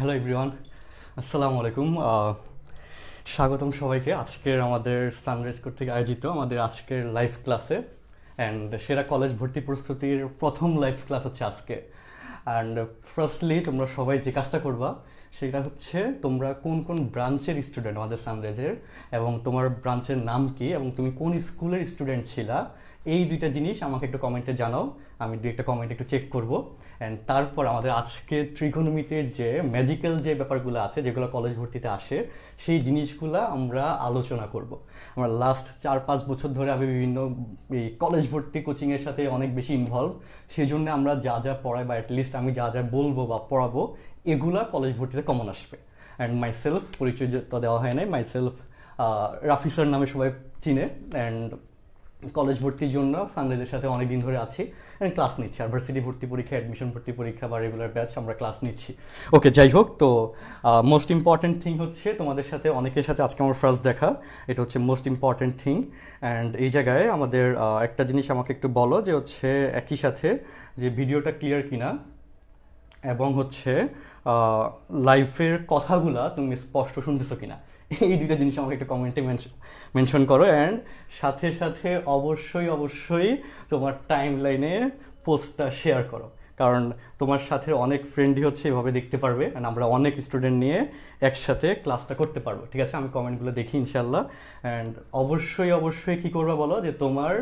Hello everyone আসসালামু আলাইকুম স্বাগতম সবাইকে আজকের আমাদের সানরাইজ কর্তৃক আয়োজিত আমাদের আজকের লাইভ ক্লাসে অ্যান্ড সেরা কলেজ ভর্তি প্রস্তুতির প্রথম লাইভ ক্লাস হচ্ছে আজকে। অ্যান্ড ফার্স্টলি তোমরা সবাই যে কাজটা করবা, সেটা হচ্ছে তোমরা কোন কোন ব্রাঞ্চের স্টুডেন্ট আমাদের সানরাইজের এবং তোমার ব্রাঞ্চের নাম কি এবং তুমি কোন স্কুলের স্টুডেন্ট ছিলা এই দুইটা জিনিস আমাকে একটু কমেন্টে জানাও। আমি দু একটা কমেন্ট একটু চেক করব। অ্যান্ড তারপর আমাদের আজকে ত্রিকোণমিতির যে ম্যাজিক্যাল যে ব্যাপারগুলো আছে, যেগুলো কলেজ ভর্তিতে আসে, সেই জিনিসগুলো আমরা আলোচনা করব। আমরা লাস্ট চার, পাঁচ বছর ধরে আমি বিভিন্ন এই কলেজ ভর্তি কোচিংয়ের সাথে অনেক বেশি ইনভলভ সেই জন্য আমরা যা যা পড়াই বা অ্যাটলিস্ট আমি যা যা বলব বা পড়াবো, এগুলা কলেজ ভর্তিতে কমন আসবে। অ্যান্ড মাই সেলফ পরিচয় তো দেওয়া হয় নাই মাই সেলফ রাফিসার নামে সবাই চিনে। অ্যান্ড কলেজ ভর্তির জন্য সানরাইজের সাথে অনেক দিন ধরে আছি ক্লাস নিচ্ছি। আর ভার্সিটি ভর্তি পরীক্ষা অ্যাডমিশন ভর্তি পরীক্ষা বা রেগুলার ব্যাচ আমরা ক্লাস নিচ্ছি। ওকে যাই হোক, তো মোস্ট ইম্পর্ট্যান্ট থিং হচ্ছে তোমাদের সাথে, অনেকের সাথে আজকে আমার ফার্স্ট দেখা। এটা হচ্ছে মোস্ট ইম্পর্ট্যান্ট থিং অ্যান্ড এই জায়গায় আমাদের একটা জিনিস আমাকে একটু বলো যে হচ্ছে একই সাথে যে ভিডিওটা ক্লিয়ার কিনা এবং হচ্ছে লাইফের কথাগুলা তুমি স্পষ্ট শুনতেছো কিনা। এই দুইটা জিনিস আমাকে একটা কমেন্টে মেনশন করো অ্যান্ড সাথে সাথে অবশ্যই অবশ্যই তোমার টাইম লাইনে পোস্টটা শেয়ার করো। কারণ তোমার সাথে অনেক ফ্রেন্ডই হচ্ছে, এভাবে দেখতে পারবে অ্যান্ড আমরা অনেক স্টুডেন্ট নিয়ে একসাথে ক্লাসটা করতে পারব। ঠিক আছে? আমি কমেন্টগুলো দেখি ইনশাল্লাহ অ্যান্ড অবশ্যই অবশ্যই কী করব বলো? যে তোমার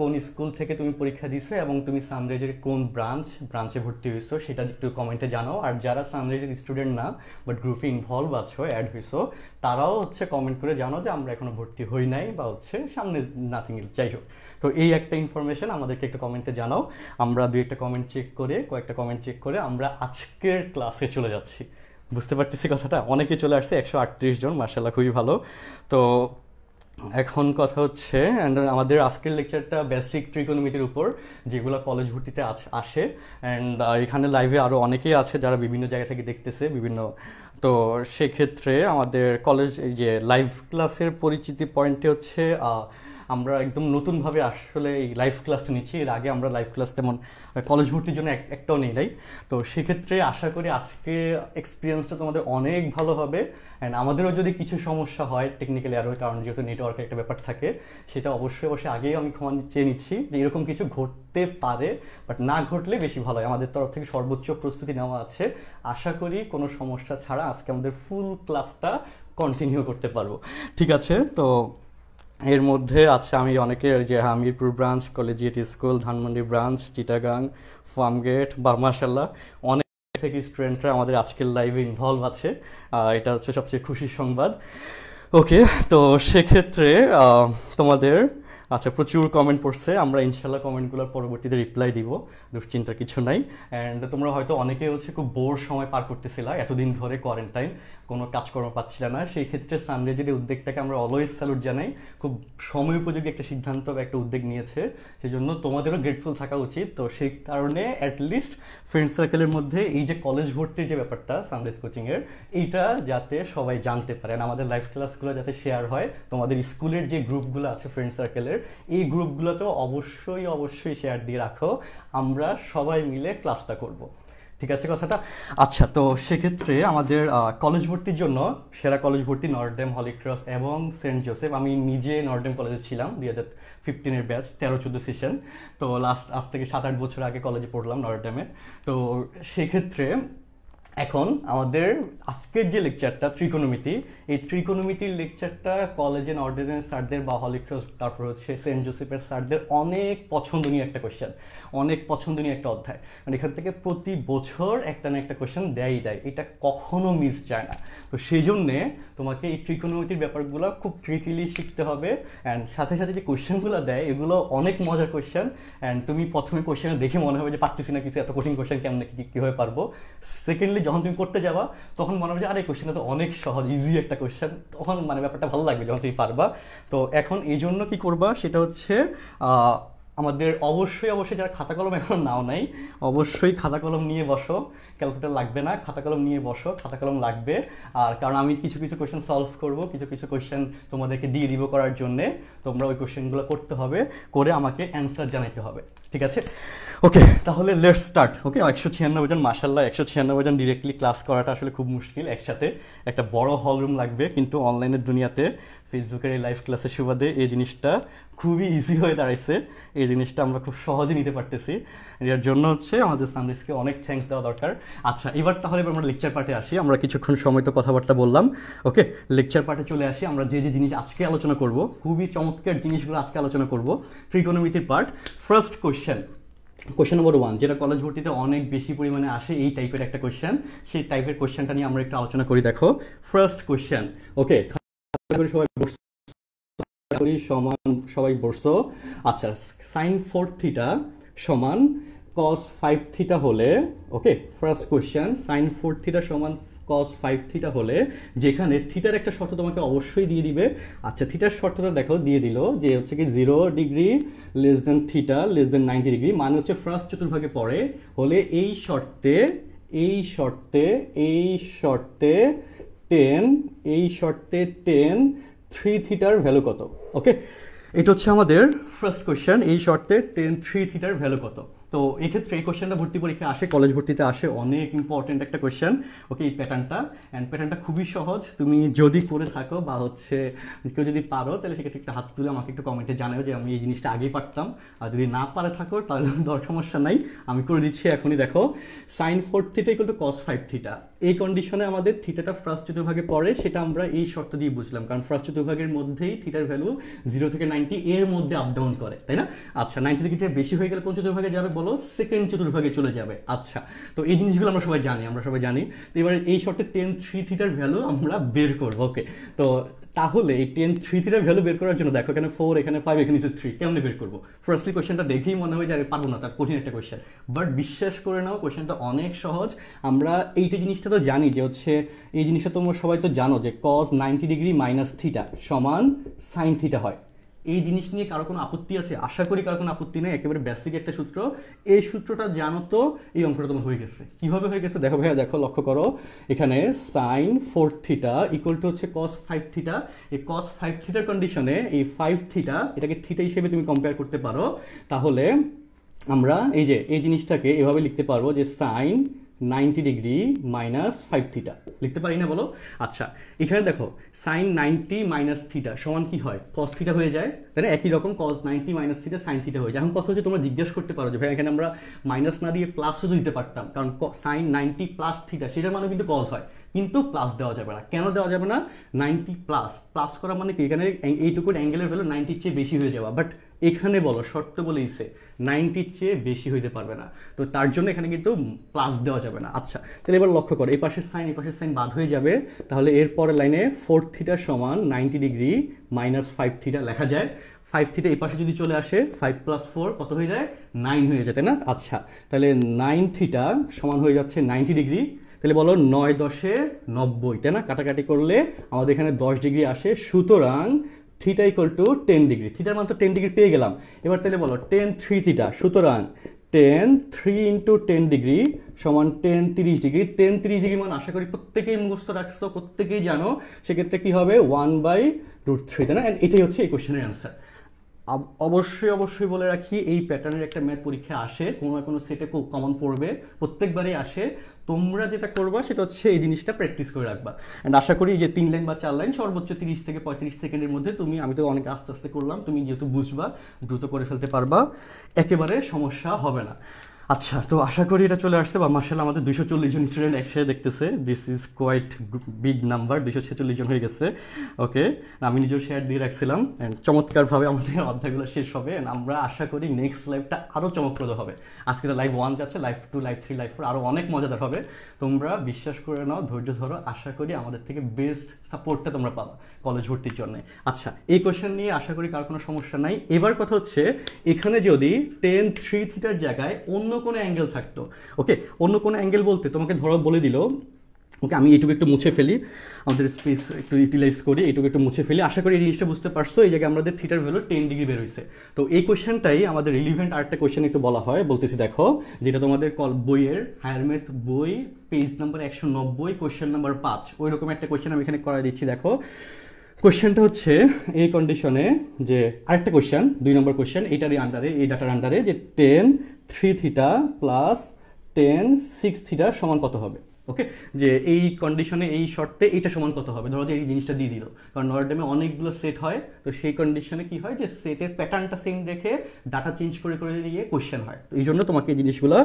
কোন স্কুল থেকে তুমি পরীক্ষা দিছো এবং তুমি সানরাইজের কোন ব্রাঞ্চ, ব্রাঞ্চে ভর্তি হয়েছো সেটা একটু কমেন্টে জানাও। আর যারা সানরাইজের স্টুডেন্ট না বাট গ্রুপে ইনভলভ আছো অ্যাড হয়েছো তারাও হচ্ছে কমেন্ট করে জানো যে আমরা এখনও ভর্তি হই নাই বা হচ্ছে সামনে নাথিং যাই হোক। তো এই একটা ইনফরমেশন আমাদেরকে একটু কমেন্টে জানাও। আমরা দুই একটা কমেন্ট চেক করে, কয়েকটা কমেন্ট চেক করে আমরা আজকের ক্লাসে চলে যাচ্ছি। বুঝতে পারতেছি কথাটা? অনেকে চলে আসছে, একশো আটত্রিশ জন মার্শাল্লাহ খুবই ভালো। তো এখন কথা হচ্ছে অ্যান্ড আমাদের আজকের লেকচারটা বেসিক ত্রিকোণমিতির উপর, যেগুলো কলেজ ভর্তিতে আছে, আসে অ্যান্ড এখানে লাইভে আরও অনেকেই আছে যারা বিভিন্ন জায়গা থেকে দেখতেছে, বিভিন্ন, তো সেক্ষেত্রে আমাদের কলেজ যে লাইভ ক্লাসের পরিচিতি পয়েন্টে হচ্ছে আমরা একদম নতুনভাবে আসলে এই লাইভ ক্লাসটা নিচ্ছি। এর আগে আমরা লাইভ ক্লাস তেমন কলেজ ভর্তির জন্য এক- একটাও নেই নাই তো সেক্ষেত্রে আশা করি আজকে এক্সপিরিয়েন্সটা তোমাদের অনেক ভালো হবে। অ্যান্ড আমাদেরও যদি কিছু সমস্যা হয় টেকনিক্যালি আরও কারণ, যেহেতু নেটওয়ার্কের একটা ব্যাপার থাকে, সেটা অবশ্যই অবশ্যই আগেই আমি ক্ষমা চেয়ে নিচ্ছি যে এরকম কিছু ঘটতে পারে বাট না ঘটলে বেশি ভালো হয়। আমাদের তরফ থেকে সর্বোচ্চ প্রস্তুতি নেওয়া আছে। আশা করি কোনো সমস্যা ছাড়া আজকে আমাদের ফুল ক্লাসটা কন্টিনিউ করতে পারব। ঠিক আছে, তো এর মধ্যে আছে আমি অনেকের যে Hamirpur branch collegiate school Dhanmondi branch Chittagong Farmgate বা অনেক থেকে স্টুডেন্টরা আমাদের আজকের লাইভে ইনভলভ আছে। এটা হচ্ছে সবচেয়ে খুশির সংবাদ। ওকে তো সেক্ষেত্রে তোমাদের আচ্ছা প্রচুর কমেন্ট পড়ছে। আমরা ইনশাল্লাহ কমেন্টগুলোর পরবর্তীতে রিপ্লাই দিব। দুশ্চিন্তার কিছু নাই। অ্যান্ড তোমরা হয়তো অনেকে হচ্ছে খুব বোর সময় পার করতেছিলা এতদিন ধরে কোয়ারেন্টাইন কোনো কাজকর্ম পাচ্ছিল না। সেই ক্ষেত্রে সানরেজের এই উদ্যোগটাকে আমরা অলওয়েজ স্যালুট জানাই। খুব সময় উপযোগী একটা সিদ্ধান্ত বা একটা উদ্যোগ নিয়েছে। সেই জন্য তোমাদেরও গ্রেটফুল থাকা উচিত। তো সেই কারণে অ্যাটলিস্ট ফ্রেন্ড সার্কেলের মধ্যে এই যে কলেজ ভর্তির যে ব্যাপারটা সানরাইজ কোচিংয়ের এইটা যাতে সবাই জানতে পারেন আমাদের লাইভ ক্লাসগুলো যাতে শেয়ার হয়। তোমাদের স্কুলের যে গ্রুপগুলো আছে ফ্রেন্ড সার্কেলের এই গ্রুপগুলোতেও অবশ্যই অবশ্যই শেয়ার দিয়ে রাখো। আমরা সবাই মিলে ক্লাসটা করব। ঠিক আছে কথাটা? আচ্ছা তো সেক্ষেত্রে আমাদের কলেজ ভর্তির জন্য সেরা কলেজ ভর্তি নর্ডেম হলিক্রস এবং সেন্ট জোসেফ। আমি নিজে নর্ডেম কলেজে ছিলাম, দুই হাজার ফিফটিনের ব্যাচ তেরো চোদ্দ সেশন। তো লাস্ট, আজ থেকে সাত আট বছর আগে কলেজে পড়লাম নর্ডেমে তো সেক্ষেত্রে এখন আমাদের আজকের যে লেকচারটা ত্রিকোণমিতি, এই ত্রিকোণমিতির লেকচারটা কলেজ এন্ড অর্ডিনেন্স স্যারদের বা হলিক্রস তারপর হচ্ছে সেন্ট জোসেফের স্যারদের অনেক পছন্দনীয় একটা কোয়েশ্চেন অনেক পছন্দনীয় একটা অধ্যায়। মানে এখান থেকে প্রতি বছর একটা না একটা কোয়েশ্চেন দেয়ই দেয়। এটা কখনো মিস যায় না। তো সেই জন্যে তোমাকে এই ত্রিকোণমিতির ব্যাপারগুলো খুব ট্রিকিলি শিখতে হবে। অ্যান্ড সাথে সাথে যে কোয়েশ্চেনগুলো দেয়, এগুলো অনেক মজার কোয়েশ্চেন অ্যান্ড তুমি প্রথমে কোয়েশ্চেন দেখে মনে হবে যে পারতেছি না কিছু, এত কঠিন কোয়েশ্চেন কেমন কি কীভাবে পারব। সেকেন্ডলি যখন তুমি করতে যাবা, তখন মনে হবে যে, আরে কোয়েশ্চেনটা তো অনেক সহজ ইজি একটা কোয়েশ্চেন তখন মানে ব্যাপারটা ভালো লাগবে যখন তুমি পারবা। তো এখন এই জন্য কি করবা, সেটা হচ্ছে আমাদের অবশ্যই অবশ্যই যারা খাতা কলম এখন নাও নাই, অবশ্যই খাতা কলম নিয়ে বসো। ক্যালকুলেটার লাগবে না, খাতা কলম নিয়ে বসো, খাতা কলম লাগবে। আর কারণ আমি কিছু কিছু কোয়েশ্চেন সলভ করব, কিছু কিছু কোয়েশ্চেন তোমাদেরকে দিয়ে দিব করার জন্যে। তোমরা ওই কোয়েশ্চেনগুলো করতে হবে, করে আমাকে অ্যান্সার জানাইতে হবে, ঠিক আছে? ওকে তাহলে লেটস স্টার্ট ওকে একশো ছিয়ানব্বই জন মাসাল্লাহ একশো ছিয়ানব্বই জন ডিরেক্টলি ক্লাস করাটা আসলে খুব মুশকিল। একসাথে একটা বড় হল রুম লাগবে, কিন্তু অনলাইনের দুনিয়াতে ফেসবুকের এই লাইভ ক্লাসের সুবাদে এই জিনিসটা খুবই ইজি হয়ে দাঁড়াইছে। এই জিনিসটা আমরা খুব সহজে নিতে পারতেছি। এর জন্য হচ্ছে আমাদের সানরিসকে অনেক থ্যাঙ্কস দেওয়া দরকার। আচ্ছা এবার তাহলে এবার আমরা লেকচার পার্টে আসি। আমরা কিছুক্ষণ সময় তো কথাবার্তা বললাম। ওকে লেকচার পার্টে চলে আসি। আমরা যে যে জিনিস আজকে আলোচনা করব, খুবই চমৎকার জিনিসগুলো আজকে আলোচনা করব। ট্রিকোনোমিতির part first question question number one যেটা কলেজ ভর্তিতে অনেক বেশি পরিমাণে আসে, এই টাইপের একটা কোয়েশ্চেন সেই টাইপের কোয়েশ্চেনটা নিয়ে আমরা একটু আলোচনা করি, দেখো। ফার্স্ট কোয়েশ্চেন ওকে সবাই সমান সবাই বসছো আচ্ছা সাইন ফোর থিটা সমান কস ফাইভ থিটা হলে okay first question sine four theta সমান কস ফাইভ থিটা হলে যেখানে থিটার একটা শর্ত তোমাকে অবশ্যই দিয়ে দিবে। আচ্ছা থিটার শর্তটা দেখো, দিয়ে দিল যে হচ্ছে কি zero degree less than theta less than ninety degree মানে হচ্ছে ফার্স্ট চতুর্ভাগে পড়ে হলে এই শর্তে এই শর্তে এই শর্তে টেন এই শর্তে টেন থ্রি থিটার ভ্যালু কত? ওকে এটা হচ্ছে আমাদের ফার্স্ট কোয়েশ্চেন এই শর্তে টেন থ্রি থিটার ভ্যালু কত? তো এই ক্ষেত্রে এই কোয়েশ্চেনটা ভর্তি পরীক্ষা আসে কলেজ ভর্তিতে আসে, অনেক ইম্পর্টেন্ট একটা কোয়েশ্চেন ওকে এই প্যাটার্নটা অ্যান্ড প্যাটার্নটা খুবই সহজ। তুমি যদি করে থাকো বা হচ্ছে কেউ যদি পারো, তাহলে সেক্ষেত্রে একটা হাত তুলে আমাকে একটু কমেন্টে জানাও যে আমি এই জিনিসটা আগেই পারতাম। আর যদি না পারে থাকো, তাহলে দর সমস্যা নাই। আমি করে দিচ্ছি এখনই, দেখো। Sine four theta equal to cos five theta এই কন্ডিশনে আমাদের থিটাটা ফার্স্ট চতুর্ভাগে পড়ে, সেটা আমরা এই শর্ত দিয়ে বুঝলাম। কারণ ফার্স্ট চতুর্ভাগের মধ্যেই থিটার ভ্যালু জিরো থেকে নাইনটি এর মধ্যে আপ ডাউন করে, তাই না? আচ্ছা নাইনটি থেকে বেশি হয়ে গেলে কোন চতুর্ভাগে যাবে, বলো? সেকেন্ড চতুর্ভাগে চলে যাবে। আচ্ছা তো এই জিনিসগুলো আমরা সবাই জানি, আমরা সবাই জানি। তো এবার এই শর্তে টেন থ্রি থিটার ভ্যালু আমরা বের করব ওকে তো তাহলে এই টেন থ্রি থিটার ভ্যালু বের করার জন্য দেখো, এখানে ফোর এখানে ফাইভ এখানে নিচে থ্রি কেমনে বের করব? ফার্স্টলি কোয়েশ্চেনটা দেখেই মনে হয় যে আমি পারব না, তার কঠিন একটা কোয়েশ্চেন বাট বিশ্বাস করে নাও কোয়েশ্চেনটা অনেক সহজ। আমরা এইটা জিনিসটা তো জানি যে হচ্ছে, এই জিনিসটা তোমরা সবাই তো জানো যে cos ninety degree minus theta সমান সাইন থিটা হয়। এই জিনিস নিয়ে কারও কোনো আপত্তি আছে? আশা করি কারও কোনো আপত্তি নেই। একেবারে বেসিক একটা সূত্র। এই সূত্রটা জানো তো এই অঙ্কটা তোমার হয়ে গেছে। কীভাবে হয়ে গেছে? দেখো ভাইয়া, দেখো, লক্ষ্য করো। এখানে sine four theta equal to হচ্ছে কস ফাইভ থিটা এই কস ফাইভ থিটার কন্ডিশনে এই ফাইভ থিটা এটাকে থিটা হিসেবে তুমি কম্পেয়ার করতে পারো। তাহলে আমরা এই যে, এই জিনিসটাকে এভাবে লিখতে পারব যে sine ninety degree minus five theta. লিখতে পারি না বলো? আচ্ছা এখানে দেখো, সাইন নাইনটি মাইনাস থিটা সমান কি হয়? কস থিটা হয়ে যায়। না একই রকম cos ninety minus theta, sine theta হয়ে যায়। এখন কথা হচ্ছে তোমরা জিজ্ঞেস করতে পারো যে, ভাই, এখানে আমরা মাইনাস না দিয়ে প্লাসও দিতে পারতাম। কারণ সাইন নাইনটি প্লাস থিটা, সেটার মানে কিন্তু কস হয়। কিন্তু প্লাস দেওয়া যাবে না। কেন দেওয়া যাবে না? নাইনটি প্লাস প্লাস করা মানে কি? এখানে এইটুকুর অ্যাঙ্গেলের ভ্যালু নাইনটির চেয়ে বেশি হয়ে যাওয়া। বাট এখানে বলো, শর্ত বলেইছে নাইনটির চেয়ে বেশি হইতে পারবে না। তো তার জন্য এখানে কিন্তু প্লাস দেওয়া যাবে না। আচ্ছা তাহলে এবার লক্ষ্য করো, এই পাশের সাইন এই পাশের সাইন বাদ হয়ে যাবে। তাহলে এর পরের লাইনে ফোর থিটা সমান ninety degree minus five theta লেখা যায়। ফাইভ থিটা এই পাশে যদি চলে আসে ফাইভ প্লাস ফোর কত হয়ে যায়? নাইন হয়ে যায়, তাই না? আচ্ছা তাহলে নাইন থিটা সমান হয়ে যাচ্ছে নাইনটি ডিগ্রি তাহলে বলো নয় দশে নব্বই, তাই না? কাটাকাটি করলে আমাদের এখানে দশ ডিগ্রি আসে। সুতরাং theta equal to ten degree থিটার মান তো টেন ডিগ্রি পেয়ে গেলাম। এবার তাহলে বলো টেন থ্রি থিটা সুতরাং tan three into ten degree সমান টেন তিরিশ ডিগ্রি টেন তিরিশ ডিগ্রি মান আশা করি প্রত্যেকেই মুখস্থ রাখছো, প্রত্যেকেই জানো। সেক্ষেত্রে কী হবে? ওয়ান বাই রুট থ্রি তাই না? অ্যান্ড এটাই হচ্ছে এই কোয়েশনের অ্যান্সার অবশ্যই অবশ্যই বলে রাখি, এই প্যাটার্নের একটা ম্যাথ পরীক্ষা আসে, কোনো না কোনো সেটে খুব কমন পড়বে, প্রত্যেকবারই আসে। তোমরা যেটা করবা, সেটা হচ্ছে এই জিনিসটা প্র্যাকটিস করে রাখবা। অ্যান্ড আশা করি যে তিন লাইন বা চার লাইন সর্বোচ্চ তিরিশ থেকে পঁয়ত্রিশ সেকেন্ডের মধ্যে তুমি, আমি তো অনেক আস্তে আস্তে করলাম, তুমি যেহেতু বুঝবা, দ্রুত করে ফেলতে পারবা, একেবারে সমস্যা হবে না। আচ্ছা তো আশা করি এটা চলে আসছে বা মার্শাল আমাদের দুইশো চল্লিশ জন স্টুডেন্ট একসাথে দেখতেছে। This is quite big number দুইশো ছেচল্লিশ জন হয়ে গেছে। ওকে আমি নিজেও শেয়ার দিয়ে রাখছিলাম অ্যান্ড চমৎকারভাবে আমাদের অধ্যায়গুলো শেষ হবে অ্যান্ড আমরা আশা করি নেক্সট লাইভটা আরও চমকপ্রদ হবে। আজকে তো লাইভ ওয়ান যাচ্ছে live two live three live four আরও অনেক মজাদার হবে। তোমরা বিশ্বাস করে নাও, ধৈর্য ধরো, আশা করি আমাদের থেকে বেস্ট সাপোর্টটা তোমরা পাবা কলেজ ভর্তির জন্য। আচ্ছা এই কোয়েশ্চেন নিয়ে আশা করি কার কোনো সমস্যা নাই। এবার কথা হচ্ছে, এখানে যদি টেন থ্রি থিটার জায়গায় অন্য কোনো অ্যাঙ্গেল থাকতো। ওকে অন্য কোনো অ্যাঙ্গেল বলতে, তোমাকে ধরো বলে দিল ওকে আমি এইটুকু একটু মুছে ফেলি। আমাদের স্পেস একটু ইউটিলাইজ করি এইটুকু একটু মুছে ফেলি। আশা করি এই জিনিসটা বুঝতে পারছ, এই জায়গায় আমাদের থিটার ভ্যালু টেন ডিগ্রি বের হয়েছে তো এই কোয়েশ্চেনটাই আমাদের রিলিভেন্ট আরেকটা কোয়েশ্চেন একটু বলা হয়। বলতেছি, দেখো, যেটা তোমাদের কল বইয়ের হায়ার ম্যাথ বই পেজ নাম্বার একশো নব্বই কোয়েশ্চেন নাম্বার পাঁচ। ওই রকম একটা কোয়েশ্চেন আমি এখানে করা দিচ্ছি, দেখো। কোয়েশ্চেনটা হচ্ছে এই কন্ডিশনে যে আরেকটা কোয়েশ্চেন দুই নম্বর কোয়েশ্চেন এইটারই আন্ডারে এই ডাটার আন্ডারে যে tan three theta plus tan six theta সমান কত হবে? ওকে যে এই কন্ডিশনে এই শর্তে এইটা সমান কত হবে। ধরো যে এই জিনিসটা দিয়ে দিল। কারণ নরডেমে অনেকগুলো সেট হয়। তো সেই কন্ডিশনে কি হয়? যে সেটের প্যাটার্নটা সেম রেখে ডাটা চেঞ্জ করে করে দিয়ে কোয়েশ্চেন হয়। এই জন্য তোমাকে এই জিনিসগুলো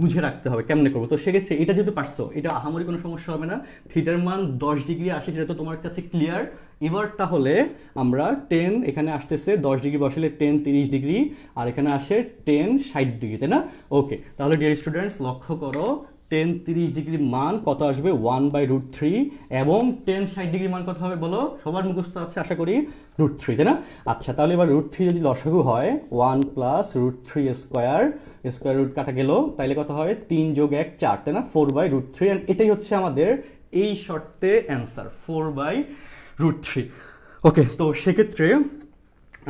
বুঝে রাখতে হবে কেমনে করব। তো সেক্ষেত্রে এটা যেহেতু পারছ, এটা আহামরি কোনো সমস্যা হবে না। থিটার মান দশ ডিগ্রি আসে, যেটা তো তোমার কাছে ক্লিয়ার এবার তাহলে আমরা টেন এখানে আসতেছে দশ ডিগ্রি বসালে টেন তিরিশ ডিগ্রি। আর এখানে আসে টেন ষাট ডিগ্রি, তাই না? ওকে তাহলে ডিয়ার স্টুডেন্টস লক্ষ্য করো টেন তিরিশ ডিগ্রির মান কত আসবে? ওয়ান বাই রুট থ্রি এবং টেন ষাট ডিগ্রির মান কত হবে বলো? সবার মুখস্থ আছে আশা করি রুট থ্রি তাই না? আচ্ছা তাহলে এবার রুট থ্রি যদি লসাগু হয় one plus root three square square root কাটা গেল, তাইলে কত হয়? তিন যোগ এক, চার, তাই না? Four by root three and এটাই হচ্ছে আমাদের এই শর্তে answer four by root three okay তো সেক্ষেত্রে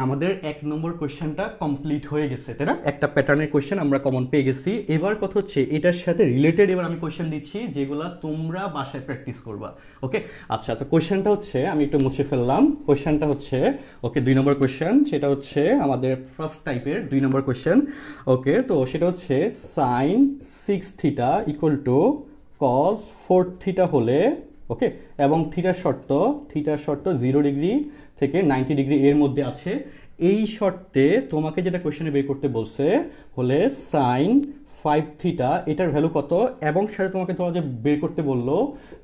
আমাদের এক নম্বর কোয়েশ্চেনটা কমপ্লিট হয়ে গেছে, তাই না? একটা প্যাটার্নের কোয়েশ্চেন আমরা কমন পেয়ে গেছি। এবার কথা হচ্ছে, এটার সাথে রিলেটেড এবার আমি কোয়েশ্চেন দিচ্ছি, যেগুলো তোমরা বাসায় প্র্যাকটিস করবা ওকে আচ্ছা আচ্ছা কোয়েশ্চেনটা হচ্ছে, আমি একটু মুছে ফেললাম। কোয়েশ্চেনটা হচ্ছে ওকে দুই নম্বর কোয়েশ্চেন, সেটা হচ্ছে আমাদের ফার্স্ট টাইপের দুই নম্বর কোয়েশ্চেন ওকে তো সেটা হচ্ছে sine six theta equal to cos four theta হলে ওকে এবং থিটার শর্ত থিটার শর্ত জিরো ডিগ্রি থেকে নাইনটি ডিগ্রি এর মধ্যে আছে। এই শর্তে তোমাকে যেটা কোয়েশনে বের করতে বলছে হলে সাইন ফাইভ থিটা এটার ভ্যালু কত? এবং সাথে তোমাকে ধরো যে বের করতে বলল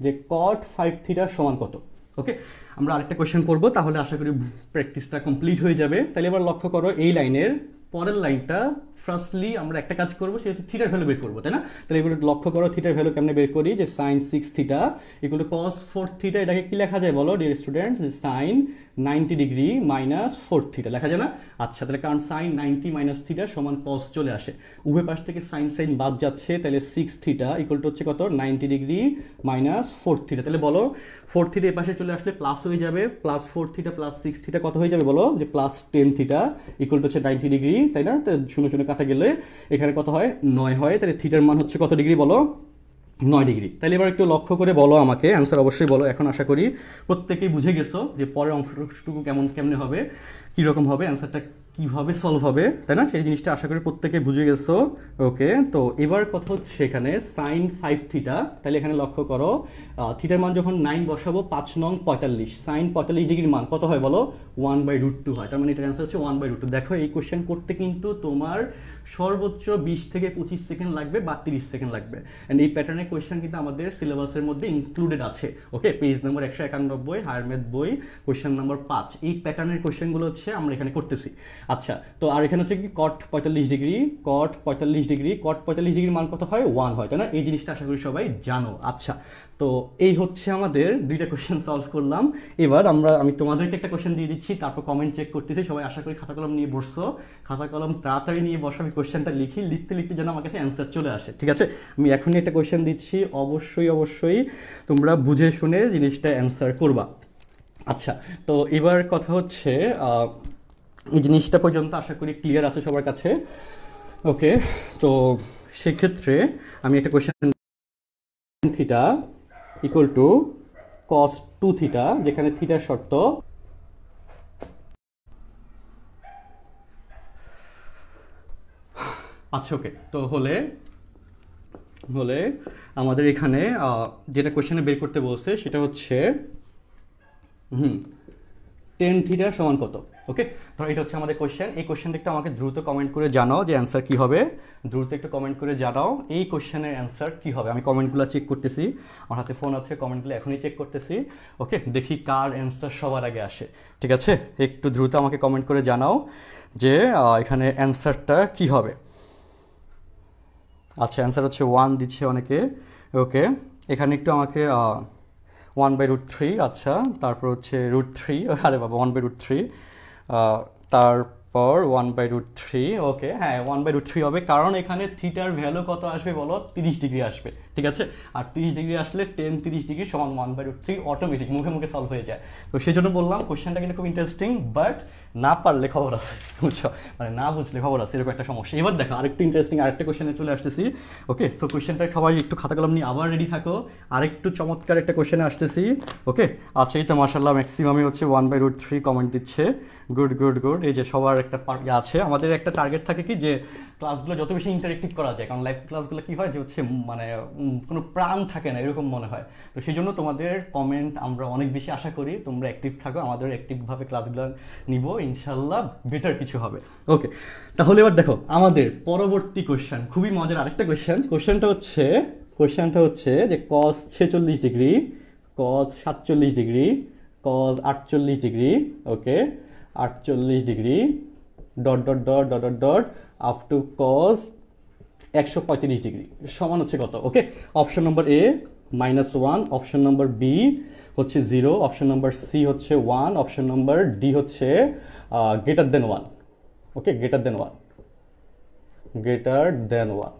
যে কট ফাইভ থিটা সমান কত? ওকে আমরা আরেকটা কোয়েশ্চেন করব, তাহলে আশা করি প্র্যাকটিসটা কমপ্লিট হয়ে যাবে। তাহলে এবার লক্ষ্য করো এই লাইনের পরের লাইনটা ফার্স্টলি আমরা একটা কাজ করব, সেটা হচ্ছে থিটার ভ্যালু বের করব, তাই না? তাহলে এগুলো লক্ষ্য করো থিটার ভ্যালু কেমনে বের করি? যে সাইন সিক্স থিটা এগুলো কস ফোর থিটা এটাকে কি লেখা যায় বলো dear students sine ninety degree minus four theta লেখা যায় না? আচ্ছা তাহলে কারণ সাইন নাইনটি মাইনাস থিটা সমান কস চলে আসে। উভয় পাশ থেকে সাইন সাইন বাদ যাচ্ছে, তাহলে সিক্স থিটা ইকুয়াল টু হচ্ছে কত? Ninety degree minus four theta তাহলে বলো ফোর থিটা এ পাশে চলে আসলে প্লাস হয়ে যাবে plus four theta plus six theta কত হয়ে যাবে বলো? যে plus ten theta equal to হচ্ছে নাইনটি ডিগ্রি তাই না? শূন্য শূন্য কাটা গেলে এখানে কত হয়? নয় হয়। তাহলে থিটার মান হচ্ছে কত ডিগ্রি বলো? নয় ডিগ্রি। তাহলে এবার একটু লক্ষ্য করে বলো আমাকে। অ্যান্সার অবশ্যই বলো, এখন আশা করি প্রত্যেকেই বুঝে গেছো যে পরের অংশটুকু কেমন, কেমনে হবে, কীরকম হবে? অ্যান্সারটা কীভাবে সলভ হবে, তাই না? সেই জিনিসটা আশা করি প্রত্যেকে বুঝে গেছো। ওকে, তো এবার কথা হচ্ছে এখানে সাইন ফাইভ থিটা তাহলে এখানে লক্ষ্য করো থিটার মান যখন নাইন বসাবো, পাঁচ নং পঁয়তাল্লিশ। সাইন পঁয়তাল্লিশ ডিগ্রির মান, কত হয় বলো? ওয়ান বাই রুট টু হয়। তার মানে এটার অ্যান্সার হচ্ছে ওয়ান বাই রুট টু দেখো, এই কোয়েশ্চেন করতে কিন্তু তোমার সর্বোচ্চ বিশ থেকে পঁচিশ সেকেন্ড লাগবে বা তিরিশ সেকেন্ড লাগবে। অ্যান্ড এই প্যাটার্নের কোয়েশ্চেন কিন্তু আমাদের সিলেবাসের মধ্যে ইনক্লুডেড আছে। ওকে পেজ নম্বর একশো একানব্বই হায়ার ম্যাথ বই কোয়েশ্চেন নম্বর পাঁচ। এই প্যাটার্নের কোয়েশ্চেনগুলো হচ্ছে আমরা এখানে করতেছি। আচ্ছা তো আর এখানে হচ্ছে কি কট পঁয়তাল্লিশ ডিগ্রি কট পঁয়তাল্লিশ ডিগ্রি কট পঁয়তাল্লিশ ডিগ্রির মান কত হয়? ওয়ান হয়, তাই না? এই জিনিসটা আশা করি সবাই জানো। আচ্ছা তো এই হচ্ছে আমাদের দুইটা কোয়েশ্চেন সলভ করলাম। এবার আমরা, আমি তোমাদেরকে একটা কোয়েশ্চেন দিয়ে দিচ্ছি, তারপর কমেন্ট চেক করতেছি। সবাই আশা করি খাতা কলম নিয়ে বসছো। খাতা কলম তাড়াতাড়ি নিয়ে বসো, আমি কোয়েশ্চেনটা লিখি, লিখতে লিখতে যেন আমার কাছে অ্যান্সার চলে আসে, ঠিক আছে? আমি এখনই একটা কোয়েশ্চেন দিচ্ছি, অবশ্যই অবশ্যই তোমরা বুঝে শুনে জিনিসটা অ্যান্সার করবা। আচ্ছা তো এবার কথা হচ্ছে এই জিনিসটা পর্যন্ত আশা করি ক্লিয়ার আছে সবার কাছে। ওকে তো সেক্ষেত্রে আমি একটা question theta equal to cos two theta যেখানে থিটার শর্ত। আচ্ছা ওকে তো হলে হলে আমাদের এখানে যেটা কোয়েশ্চেনে বের করতে বলছে, সেটা হচ্ছে, হুম টেন থিটা সমান কত? ওকে তো এটা হচ্ছে আমাদের কোয়েশ্চেন এই কোয়েশ্চেনটা একটু আমাকে দ্রুত কমেন্ট করে জানাও যে অ্যান্সার কী হবে। দ্রুত একটু কমেন্ট করে জানাও এই কোয়েশ্চেনের অ্যান্সার কী হবে। আমি কমেন্টগুলো চেক করতেছি। আমার হাতে ফোন আছে কমেন্টগুলো এখনই চেক করতেছি। ওকে দেখি কার অ্যান্সার সবার আগে আসে। ঠিক আছে? একটু দ্রুত আমাকে কমেন্ট করে জানাও যে এখানে অ্যান্সারটা কী হবে। আচ্ছা অ্যান্সার হচ্ছে ওয়ান দিচ্ছে অনেকে। ওকে এখানে একটু আমাকে ওয়ান বাই রুট থ্রি আচ্ছা। তারপর হচ্ছে রুট থ্রি আরে বাবা ওয়ান বাই রুট থ্রি পর one by root three okay হ্যাঁ ওয়ান বাই রুট থ্রি হবে, কারণ এখানে থিটার ভ্যালু কত আসবে বলো? তিরিশ ডিগ্রি আসবে, ঠিক আছে? আর তিরিশ ডিগ্রি আসলে টেন তিরিশ ডিগ্রি সমান one by root three automatic মুখে মুখে সলভ হয়ে যায়। তো সেই জন্য বললাম কোশ্চেনটা কিন্তু খুব ইন্টারেস্টিং বাট না পারলে খবর আছে, বুঝছ? মানে না বুঝলে খবর আছে, এরকম একটা সমস্যা। এবার দেখো, আরেকটু ইন্টারেস্টিং আরেকটা কোশ্চেনে চলে আসতেছি। ওকে সো কোশ্চেনটা সবাই একটু খাতা কলম নিয়ে আবার রেডি থাকো। আরেকটু চমৎকার একটা কোশ্চেনে আসতেছি। ওকে আচ্ছা এই তো মার্শাল্লাহ ম্যাক্সিমামই হচ্ছে one by root three comment দিচ্ছে। গুড গুড গুড এই যে সবার একটা ইয়ে আছে। আমাদের একটা টার্গেট থাকে কি যে ক্লাসগুলো যত বেশি ইন্টারেক্টিভ করা যায়, কারণ লাইভ ক্লাসগুলো কী হয় যে হচ্ছে মানে কোনো প্রাণ থাকে না, এরকম মনে হয়। তো সেই জন্য তোমাদের কমেন্ট আমরা অনেক বেশি আশা করি, তোমরা অ্যাক্টিভ থাকো। আমাদের অ্যাক্টিভভাবে ক্লাসগুলো নিব। ইনশাল্লাহ বেটার কিছু হবে। ওকে তাহলে এবার দেখো, আমাদের পরবর্তী কোশ্চেন খুবই মজার আরেকটা কোশ্চেন কোশ্চেনটা হচ্ছে কোশ্চেনটা হচ্ছে যে কস ছেচল্লিশ ডিগ্রি কস সাতচল্লিশ ডিগ্রি কস আটচল্লিশ ডিগ্রি ওকে আটচল্লিশ degree dot dot dot dot dot dot up to cos একশো পঁয়ত্রিশ ডিগ্রি। সমান হচ্ছে কত? Okay option number A minus one option number B হচ্ছে জিরো অপশন নম্বর সি হচ্ছে ওয়ান অপশন নম্বর ডি হচ্ছে greater than one okay greater than one greater than one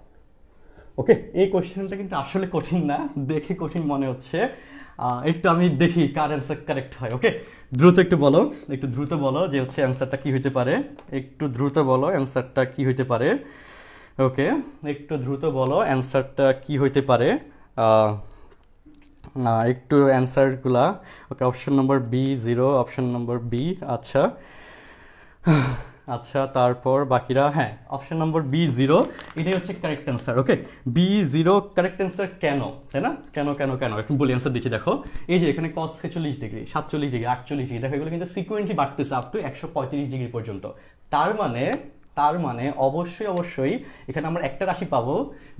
okay এই কোয়েশ্চেনটা কিন্তু আসলে কঠিন না, দেখে কঠিন মনে হচ্ছে। একটু আমি দেখি কার অ্যান্সার কারেক্ট হয় ওকে দ্রুত একটু বলো, একটু দ্রুত বলো যে হচ্ছে অ্যান্সারটা কি হইতে পারে। একটু দ্রুত বলো অ্যান্সারটা কি হইতে পারে। ওকে একটু দ্রুত বলো অ্যান্সারটা কি হইতে পারে। একটু অ্যান্সারগুলা okay option number B zero option number B আচ্ছা। আচ্ছা তারপর বাকিরা হ্যাঁ অপশন নম্বর বি জিরো এটাই হচ্ছে correct answer okay B zero correct answer কেন? তাই না? কেন কেন কেন? একটু বলি অ্যান্সার দিচ্ছি, দেখো। এই যে এখানে কস ছেচল্লিশ ডিগ্রি সাতচল্লিশ ডিগ্রি আটচল্লিশ ডিগ্রি দেখো, এগুলো কিন্তু সিকুয়েন্টলি বাড়তেছে আপ টু একশো পঁয়ত্রিশ ডিগ্রি পর্যন্ত। তার মানে তার মানে অবশ্যই অবশ্যই এখানে আমরা একটা রাশি পাবো,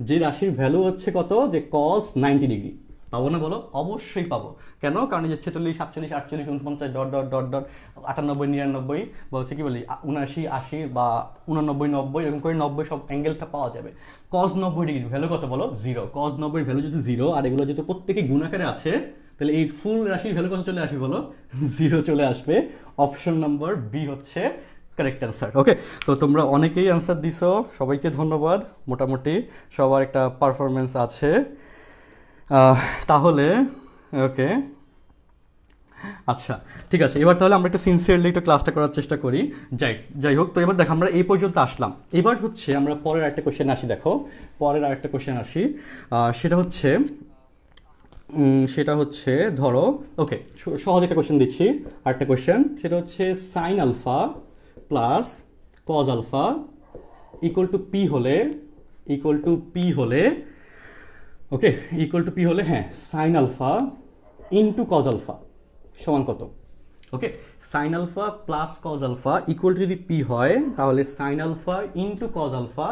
যে রাশির ভ্যালু হচ্ছে কত? যে কস নাইনটি ডিগ্রি পাবো না বলো? অবশ্যই পাবো। কেন? কারণ যে ছেচল্লিশ, সাতচল্লিশ, আটচল্লিশ উনপঞ্চাশ ডট ডট ডট ডট, আটানব্বই, নিরানব্বই বা হচ্ছে কি বলি, উনআশি, আশি বা উনানব্বই, নব্বই, এরকম করে নব্বই সব অ্যাঙ্গেলটা পাওয়া যাবে। কজ নব্বই ডিগ্রি ভ্যালু কত বলো? জিরো কজ নব্বই ভ্যালু যদি জিরো আর এগুলো যদি প্রত্যেকে গুণাকারে আছে, তাহলে এই ফুল রাশির ভ্যালু কত চলে আসবে বলো? জিরো চলে আসবে। অপশন নম্বর বি হচ্ছে কারেক্ট অ্যান্সার ওকে তো তোমরা অনেকেই অ্যান্সার দিছো। সবাইকে ধন্যবাদ। মোটামুটি সবার একটা পারফরমেন্স আছে। তাহলে ওকে আচ্ছা ঠিক আছে, এবার তাহলে আমরা একটু সিনসিয়ারলি একটু ক্লাসটা করার চেষ্টা করি। যাই যাই হোক, তো এবার দেখো, আমরা এই পর্যন্ত আসলাম। এবার হচ্ছে আমরা পরের একটা কোশ্চেন আসি, দেখো। পরের আরেকটা কোশ্চেন আসি। সেটা হচ্ছে সেটা হচ্ছে, ধরো ওকে সহজ একটা কোশ্চেন দিচ্ছি, আরেকটা কোশ্চেন সেটা হচ্ছে sine alpha plus cos alpha equal to P হলে ইকুয়াল টু পি হলে ওকে ইকুয়াল টু পি হলে হ্যাঁ sine alpha into cos alpha সমান কত? Okay sine alpha plus cos alpha equal যদি পি হয়, তাহলে sine alpha into cos alpha